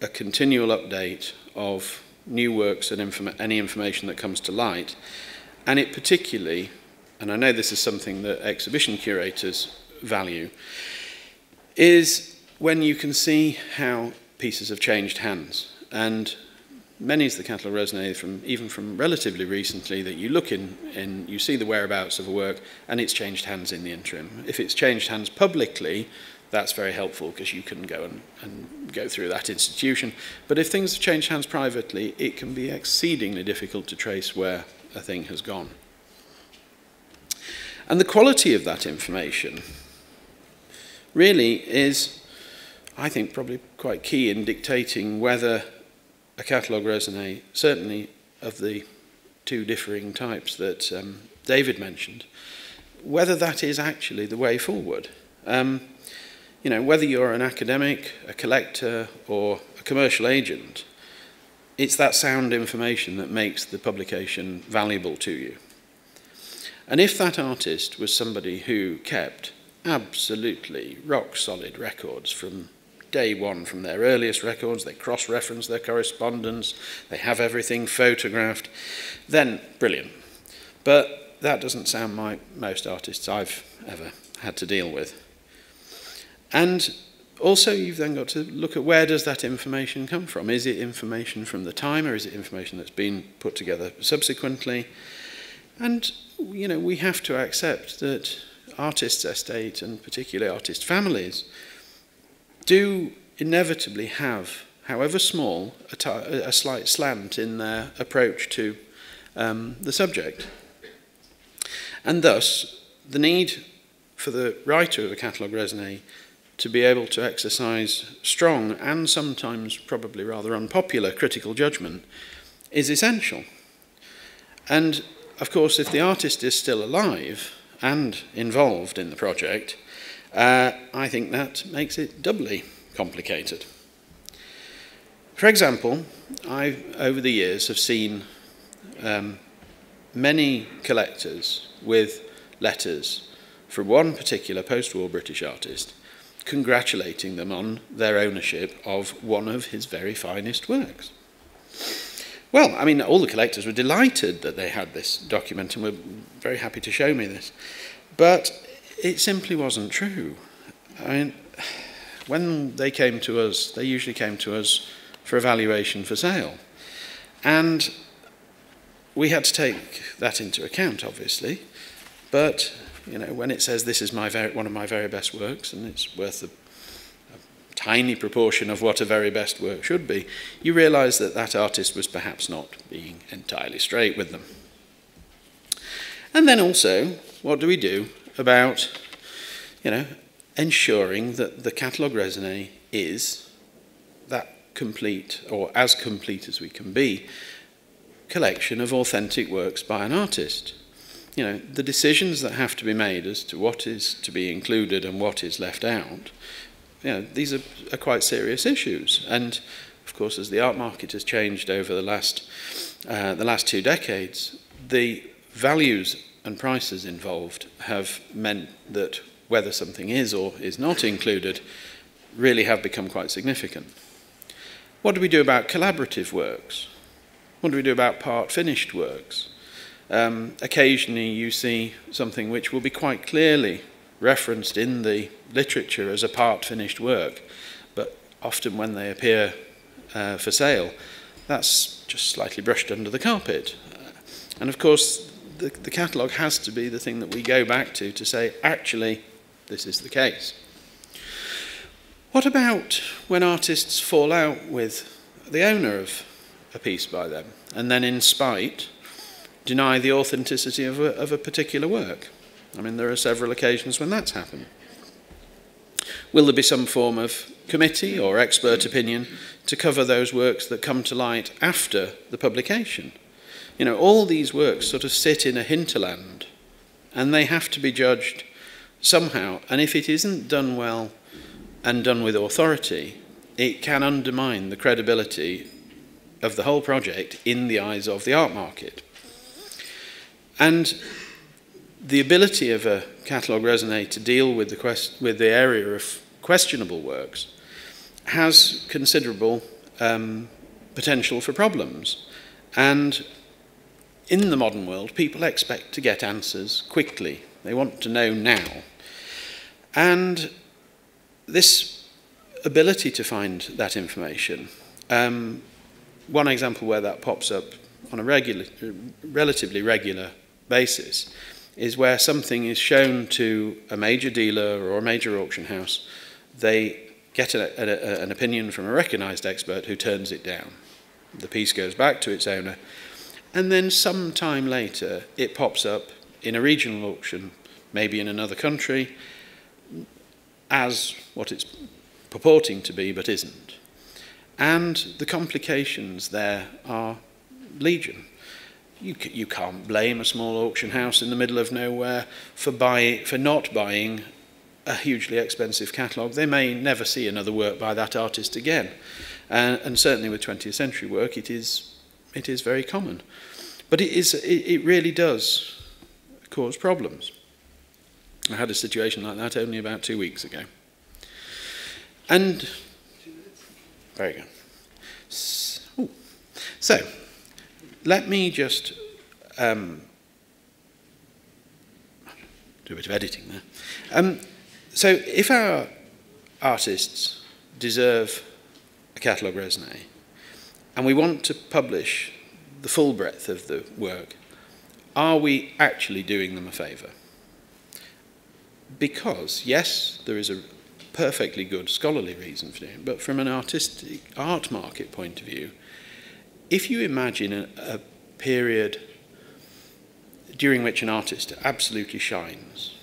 a continual update of new works and any information that comes to light. And it particularly, and I know this is something that exhibition curators value, is when you can see how pieces have changed hands. And many is the catalog resonated from even from relatively recently that you look in and you see the whereabouts of a work and it's changed hands in the interim. If it's changed hands publicly, that's very helpful because you can go and, and go through that institution. But if things have changed hands privately, it can be exceedingly difficult to trace where a thing has gone. And the quality of that information really is, I think, probably quite key in dictating whether a catalogue raisonné, certainly of the two differing types that um, David mentioned, whether that is actually the way forward. Um, you know, whether you're an academic, a collector, or a commercial agent, it's that sound information that makes the publication valuable to you. And if that artist was somebody who kept absolutely rock solid records from day one, from their earliest records, they cross reference their correspondence, they have everything photographed, then brilliant. But that doesn't sound like most artists I've ever had to deal with. And also you've then got to look at where does that information come from? Is it information from the time or is it information that's been put together subsequently? And, you know, we have to accept that artists' estate and particularly artist families do inevitably have, however small, a, slight slant in their approach to um, the subject. And thus, the need for the writer of a catalogue raisonné to be able to exercise strong and sometimes probably rather unpopular critical judgment is essential. And of course, if the artist is still alive and involved in the project, uh, I think that makes it doubly complicated. For example, I, over the years, have seen um, many collectors with letters from one particular post-war British artist congratulating them on their ownership of one of his very finest works. Well, I mean, all the collectors were delighted that they had this document and were very happy to show me this. But it simply wasn't true. I mean, when they came to us, they usually came to us for evaluation for sale. And we had to take that into account, obviously. But you know, when it says this is my very, one of my very best works and it's worth a, a tiny proportion of what a very best work should be, you realize that that artist was perhaps not being entirely straight with them. And then also, what do we do about, you know, ensuring that the catalogue raisonné is that complete, or as complete as we can be, collection of authentic works by an artist you know, the decisions that have to be made as to what is to be included and what is left out, you know, these are, are quite serious issues. And of course, as the art market has changed over the last, uh, the last two decades, the values and prices involved have meant that whether something is or is not included really have become quite significant. What do we do about collaborative works? What do we do about part finished works? um, occasionally you see something which will be quite clearly referenced in the literature as a part finished work, but often when they appear uh, for sale, that's just slightly brushed under the carpet. And of course, the, the catalogue has to be the thing that we go back to to say, actually, this is the case. What about when artists fall out with the owner of a piece by them, and then in spite, deny the authenticity of a, of a particular work. I mean, there are several occasions when that's happened. Will there be some form of committee or expert opinion to cover those works that come to light after the publication? You know, all these works sort of sit in a hinterland and they have to be judged somehow. And if it isn't done well and done with authority, it can undermine the credibility of the whole project in the eyes of the art market. And the ability of a catalogue raisonné to deal with the, quest- with the area of questionable works has considerable um, potential for problems. And in the modern world, people expect to get answers quickly. They want to know now. And this ability to find that information um, one example where that pops up on a regular, relatively regular basis is where something is shown to a major dealer or a major auction house. They get a, a, an opinion from a recognized expert who turns it down. The piece goes back to its owner, and then some time later it pops up in a regional auction, maybe in another country, as what it's purporting to be but isn't. And the complications there are legion. You, you can't blame a small auction house in the middle of nowhere for, buy, for not buying a hugely expensive catalogue. They may never see another work by that artist again. Uh, and certainly with 20th century work, it is, it is very common. But it, is, it, really does cause problems. I had a situation like that only about two weeks ago. And, very good. So, so let me just um, do a bit of editing there. Um, so if our artists deserve a catalogue raisonné, and we want to publish the full breadth of the work, are we actually doing them a favour? Because, yes, there is a perfectly good scholarly reason for doing it, but from an artistic art market point of view, if you imagine a, a period during which an artist absolutely shines,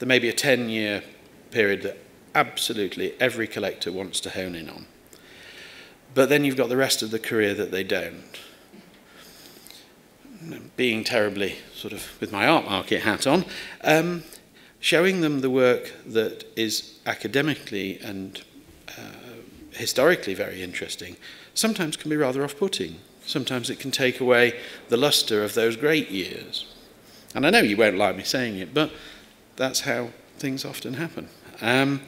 there may be a 10 year period that absolutely every collector wants to hone in on. But then you've got the rest of the career that they don't. Being terribly sort of with my art market hat on, um, showing them the work that is academically and uh, historically very interesting sometimes can be rather off putting. Sometimes it can take away the luster of those great years. And I know you won't like me saying it, but that's how things often happen. Um,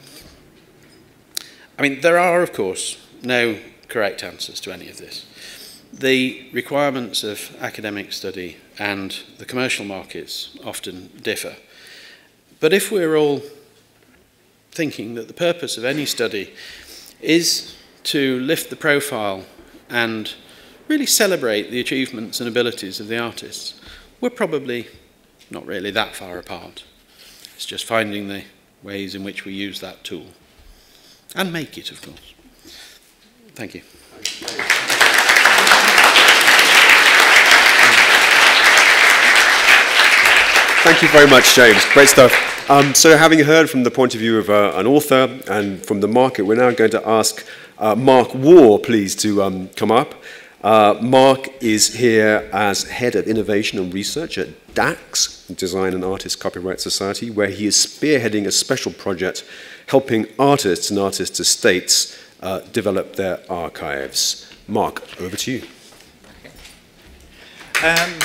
I mean, there are, of course, no correct answers to any of this. The requirements of academic study and the commercial markets often differ. But if we're all thinking that the purpose of any study is to lift the profile and really celebrate the achievements and abilities of the artists, we're probably not really that far apart. It's just finding the ways in which we use that tool. And make it, of course. Thank you. Thank you very much, James. Great stuff. Um, so, having heard from the point of view of uh, an author and from the market, we're now going to ask uh, Mark Waugh, please, to um, come up. Uh, Mark is here as Head of Innovation and Research at DACS, Design and Artist Copyright Society, where he is spearheading a special project helping artists and artists' estates uh, develop their archives. Mark, over to you. Um,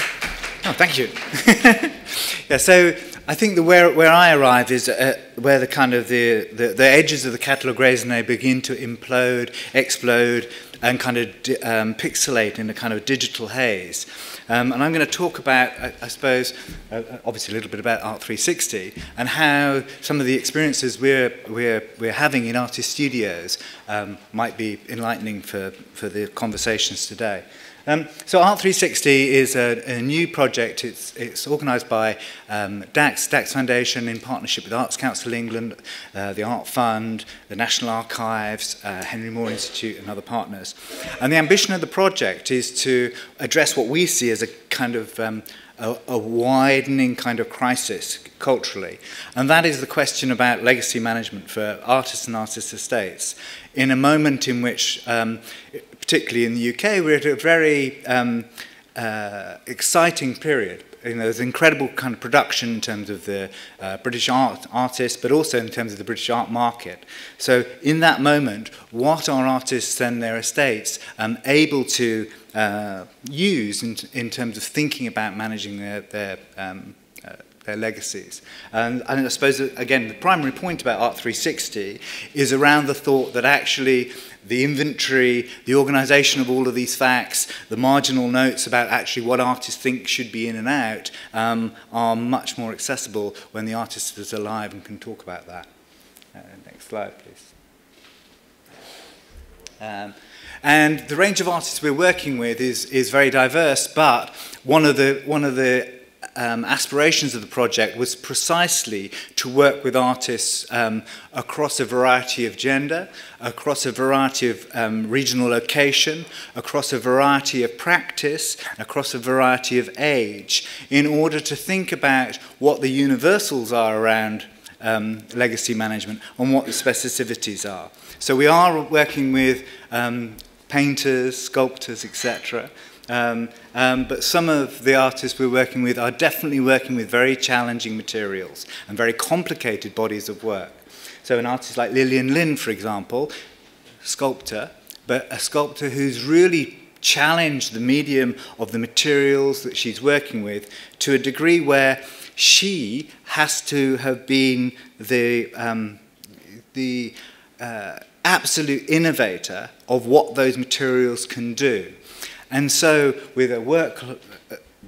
oh, thank you. (laughs) yeah, so I think the where, where I arrive is uh, where the kind of the, the, the edges of the catalogue raisonné begin to implode, explode, and kind of um, pixelate in a kind of digital haze. Um, and I'm going to talk about, I, I suppose, uh, uh obviously a little bit about Art 360 and how some of the experiences we're, we're, we're having in artist studios um, might be enlightening for, for the conversations today. Um, so Art360 is a, a new project. It's, it's organised by um, DAX, DAX Foundation in partnership with Arts Council England, uh, the Art Fund, the National Archives, uh, Henry Moore Institute and other partners. And the ambition of the project is to address what we see as a kind of um, a, a widening kind of crisis culturally. And that is the question about legacy management for artists and artist estates. In a moment in which um, particularly in the UK, we're at a very um, uh, exciting period. You know, there's incredible kind of production in terms of the uh, British art artists, but also in terms of the British art market. So in that moment, what are artists and their estates um, able to uh, use in, in terms of thinking about managing their, their um, uh, their legacies. And, and I suppose, again, the primary point about Art 360 is around the thought that actually the inventory, the organisation of all of these facts, the marginal notes about actually what artists think should be in and out um, are much more accessible when the artist is alive and can talk about that. Uh, next slide, please. Um, And the range of artists we're working with is, is very diverse, but one of the, one of the um, aspirations of the project was precisely to work with artists um, across a variety of gender, across a variety of um, regional location, across a variety of practice, across a variety of age, in order to think about what the universals are around um, legacy management and what the specificities are. So we are working with um, painters, sculptors, etc., um, um, but some of the artists we're working with are definitely working with very challenging materials and very complicated bodies of work. So an artist like Liliane Lijn, for example, sculptor, but a sculptor who's really challenged the medium of the materials that she's working with to a degree where she has to have been the, um, the uh, absolute innovator of what those materials can do. And so with a work uh,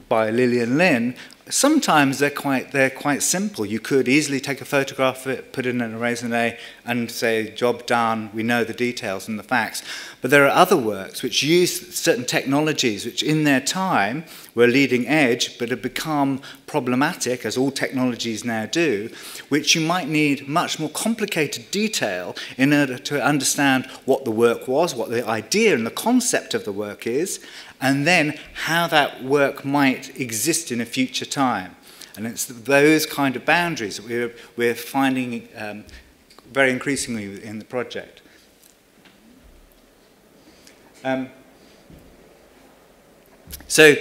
by Liliane Lijn, sometimes they're quite, they're quite simple. You could easily take a photograph of it, put it in a raisonné, and say, job done, we know the details and the facts. But there are other works which use certain technologies which in their time were leading edge, but have become problematic, as all technologies now do, which you might need much more complicated detail in order to understand what the work was, what the idea and the concept of the work is, and then how that work might exist in a future time. And it's those kind of boundaries that we're, we're finding um, very increasingly in the project. Um, so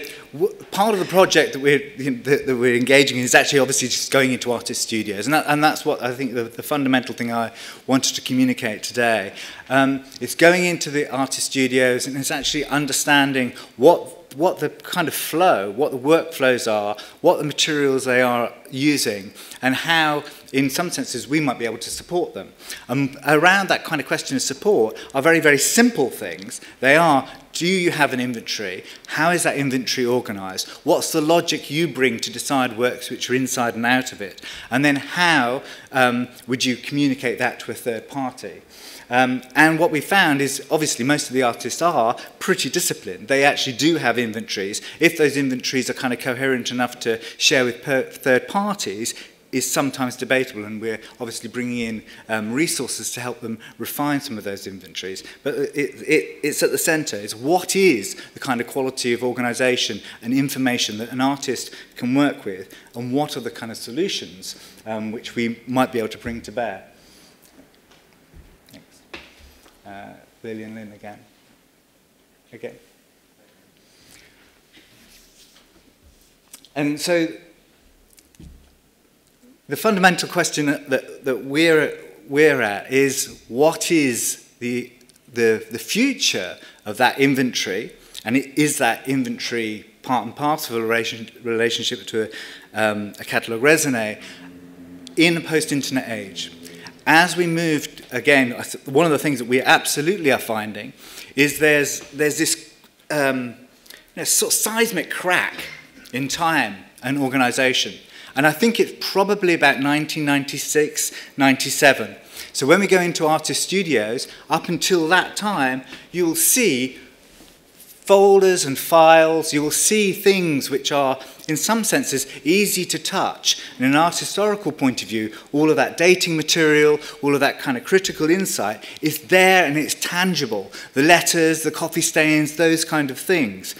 part of the project that we're, you know, that, that, we're engaging in is actually obviously just going into artist studios. And, that, and that's what I think the, the, fundamental thing I wanted to communicate today. Um, it's going into the artist studios and it's actually understanding what what the kind of flow, what the workflows are, what the materials they are using, and how, in some senses, we might be able to support them. And um, around that kind of question of support are very, very simple things. They are, Do you have an inventory? How is that inventory organized? What's the logic you bring to decide works which are inside and out of it? And then how um, would you communicate that to a third party? Um, and what we found is obviously most of the artists are pretty disciplined. They actually do have inventories. If those inventories are kind of coherent enough to share with third parties, is sometimes debatable and we're obviously bringing in um, resources to help them refine some of those inventories. But it, it, it's at the centre, it's what is the kind of quality of organisation and information that an artist can work with and what are the kind of solutions um, which we might be able to bring to bear. uh, Liliane Lijn again. Okay. And so the fundamental question that, that we're, we're at is what is the, the, the future of that inventory? And is that inventory part and parcel of a relation, relationship to a, um, a catalogue raisonné in a post-internet age? as we moved, again, one of the things that we absolutely are finding is there's, there's this um, you know, sort of seismic crack in time and organization. And I think it's probably about 1996, 97. So when we go into artist studios, up until that time, you'll see folders and files, you will see things which are, in some senses, easy to touch. And in an art historical point of view, all of that dating material, all of that kind of critical insight is there and it's tangible. The letters, the coffee stains, those kind of things.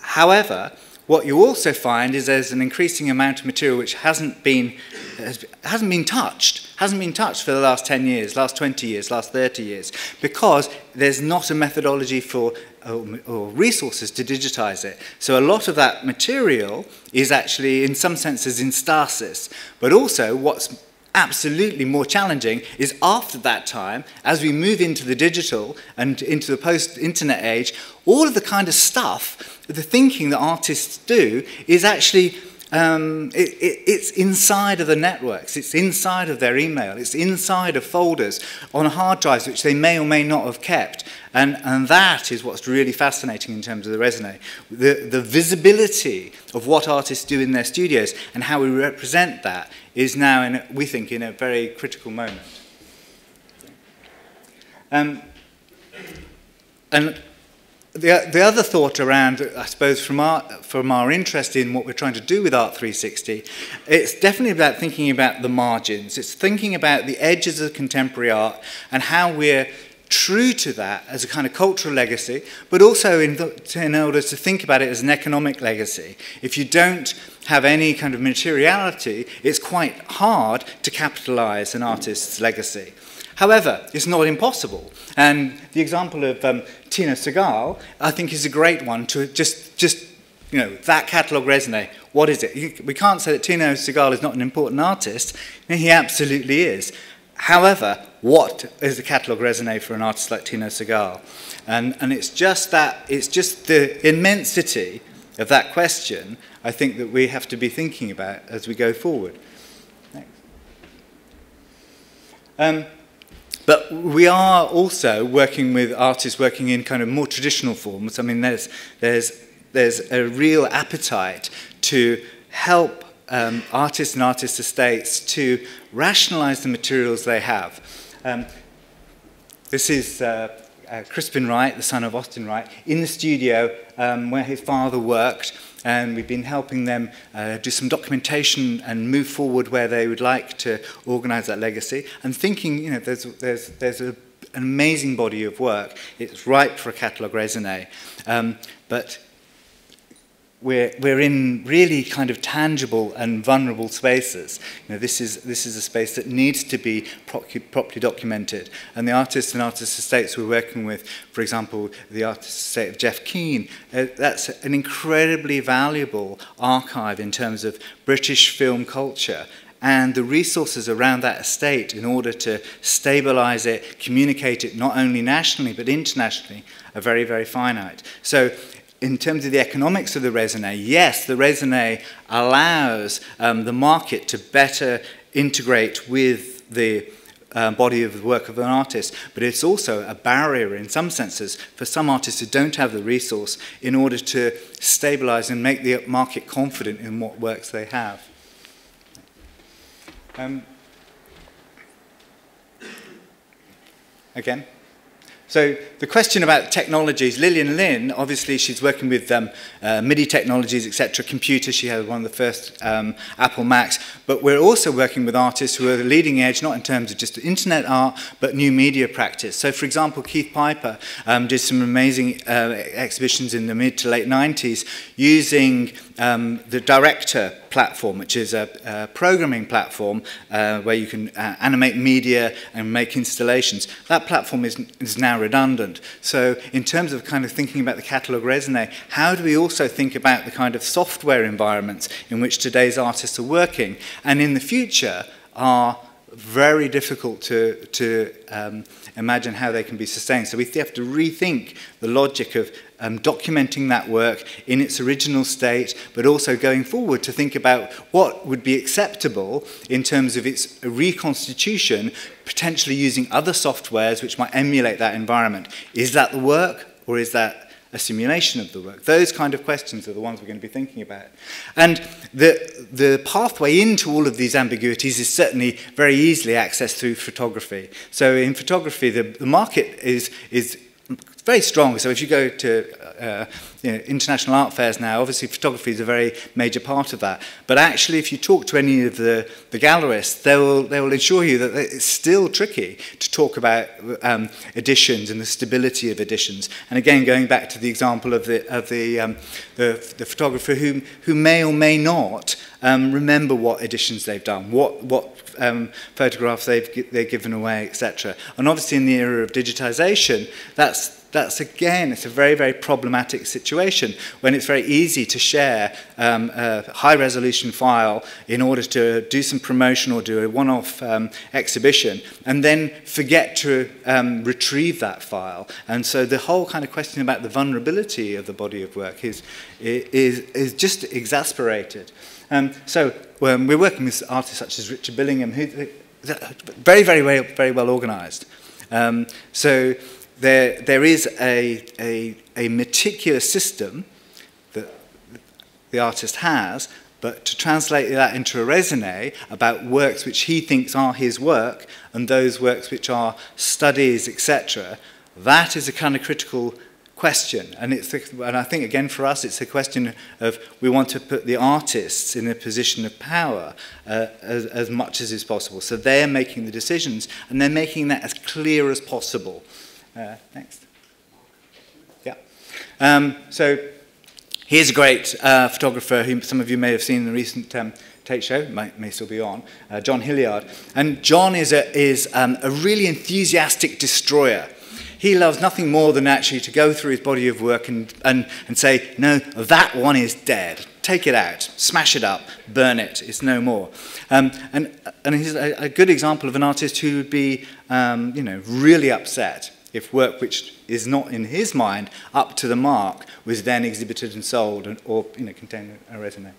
However, what you also find is there's an increasing amount of material which hasn't been, hasn't been touched, hasn't been touched for the last 10 years, last 20 years, last 30 years, because there's not a methodology for or resources to digitize it. So a lot of that material is actually, in some senses, in stasis. But also, what's absolutely more challenging is after that time, as we move into the digital and into the post-internet age, all of the kind of stuff, the thinking that artists do is actually um, it, it, it's inside of the networks, it's inside of their email, it's inside of folders on hard drives which they may or may not have kept. And, and that is what's really fascinating in terms of the raisonné. The, the visibility of what artists do in their studios and how we represent that is now, in, we think, in a very critical moment. Um, and the, the other thought around, I suppose, from our, from our interest in what we're trying to do with Art 360, it's definitely about thinking about the margins. It's thinking about the edges of contemporary art and how we're true to that as a kind of cultural legacy, but also in, the, in order to think about it as an economic legacy. If you don't have any kind of materiality, it's quite hard to capitalize an artist's legacy. However, it's not impossible. And the example of um, Tino Sehgal, I think, is a great one to just, just you know, that catalogue raisonné. What is it? We can't say that Tino Sehgal is not an important artist. He absolutely is. However, what is the catalogue raisonné for an artist like Tino Sehgal? And, and it's just that, it's just the immensity of that question, I think, that we have to be thinking about as we go forward. Um, but we are also working with artists working in kind of more traditional forms. I mean, there's, there's, there's a real appetite to help um, artists and artist estates to rationalize the materials they have. Um, this is uh, uh, Crispin Wright, the son of Austin Wright, in the studio um, where his father worked, and we've been helping them uh, do some documentation and move forward where they would like to organize that legacy, and thinking, you know, there's, there's, there's a, an amazing body of work. It's ripe for a catalogue raisonné. Um, but we're, we're in really kind of tangible and vulnerable spaces. You know, this, is, this is a space that needs to be properly documented. And the artists and artists' estates we're working with, for example, the artist estate of Jeff Keane, uh, that's an incredibly valuable archive in terms of British film culture and the resources around that estate in order to stabilize it, communicate it not only nationally but internationally are very, very finite. So in terms of the economics of the raisonné, yes, the raisonné allows um, the market to better integrate with the uh, body of the work of an artist, but it's also a barrier in some senses for some artists who don't have the resource in order to stabilize and make the market confident in what works they have. Um, again? So the question about technologies, Lillian Lin, obviously she's working with um, uh, MIDI technologies, etc., computers. She had one of the first um, Apple Macs. But we're also working with artists who are the leading edge, not in terms of just internet art, but new media practice. So for example, Keith Piper um, did some amazing uh, exhibitions in the mid to late 90s using um, the Director platform, which is a, a programming platform uh, where you can uh, animate media and make installations. That platform is, is now redundant. So in terms of kind of thinking about the catalogue resume, how do we also think about the kind of software environments in which today's artists are working and in the future are very difficult to, to um, imagine how they can be sustained. So we have to rethink the logic of, um, documenting that work in its original state, but also going forward to think about what would be acceptable in terms of its reconstitution, potentially using other softwares which might emulate that environment. Is that the work, or is that a simulation of the work? Those kind of questions are the ones we're going to be thinking about. And the, the pathway into all of these ambiguities is certainly very easily accessed through photography. So in photography, the, the market is, is very strong. So if you go to uh, uh, you know, international art fairs now, obviously photography is a very major part of that. But actually, if you talk to any of the, the gallerists, they will, they will assure you that it's still tricky to talk about um, editions and the stability of editions. And again, going back to the example of the, of the, um, the, the photographer who, who may or may not um, remember what editions they've done, what, what um, photographs they've, they've given away, etc. And obviously in the era of digitization, that's, that's again, it's a very, very problematic situation when it's very easy to share um, a high resolution file in order to do some promotion or do a one off um, exhibition and then forget to um, retrieve that file. And so the whole kind of question about the vulnerability of the body of work is, is, is just exasperated. Um, so um, we're working with artists such as Richard Billingham, who very, very, very, very well organised. Um, so there, there is a, a, a meticulous system that the artist has, but to translate that into a resume about works which he thinks are his work and those works which are studies, etc., that is a kind of critical question. And, it's and I think, again, for us, it's a question of we want to put the artists in a position of power uh, as, as much as is possible. So they're making the decisions, and they're making that as clear as possible. Uh, next. Yeah. Um, so here's a great uh, photographer who some of you may have seen in the recent um, Tate Show, may, may still be on, uh, John Hilliard. And John is, a, is um, a really enthusiastic destroyer. he loves nothing more than actually to go through his body of work and, and, and say, no, that one is dead. Take it out, smash it up, burn it, it's no more. Um, and and he's a, a good example of an artist who would be um, you know, really upset if work which is not in his mind up to the mark was then exhibited and sold and, or you know, contained a resume.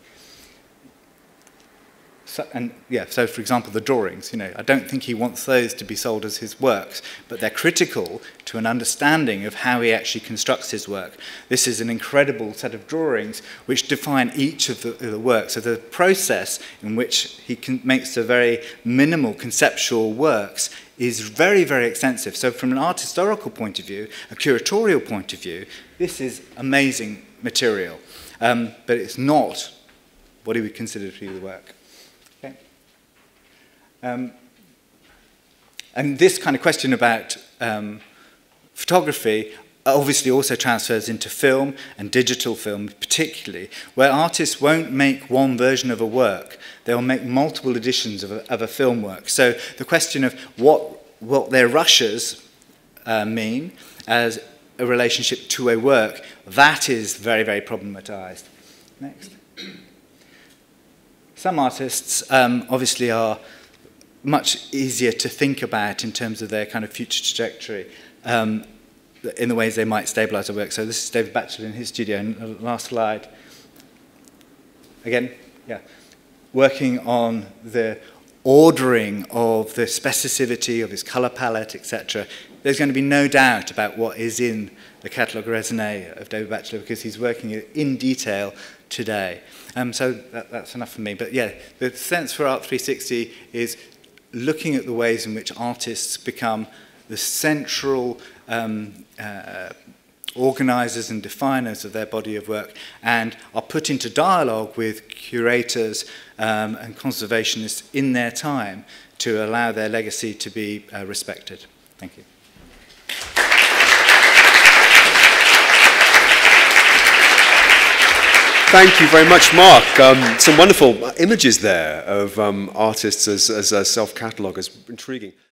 So, and yeah, so for example, the drawings, you know, I don't think he wants those to be sold as his works, but they're critical to an understanding of how he actually constructs his work. This is an incredible set of drawings which define each of the, of the works. So the process in which he can, makes the very minimal conceptual works is very, very extensive. So from an art historical point of view, a curatorial point of view, this is amazing material. Um, but it's not what he would consider to be the work. Um, and this kind of question about um, photography obviously also transfers into film and digital film particularly, where artists won't make one version of a work, they'll make multiple editions of a, of a film work. So the question of what, what their rushes uh, mean as a relationship to a work, that is very, very problematized. Next. (clears throat) Some artists um, obviously are much easier to think about in terms of their kind of future trajectory um, in the ways they might stabilize their work. So this is David Batchelor in his studio. And last slide. Again, yeah. Working on the ordering of the specificity of his color palette, etc. There's going to be no doubt about what is in the catalogue raisonné of David Batchelor because he's working in detail today. Um, so that, that's enough for me. But yeah, the sense for Art 360 is looking at the ways in which artists become the central um, uh, organizers and definers of their body of work and are put into dialogue with curators um, and conservationists in their time to allow their legacy to be uh, respected. Thank you. Thank you very much, Mark. Um, some wonderful images there of um, artists as, as self-catalogue, as intriguing.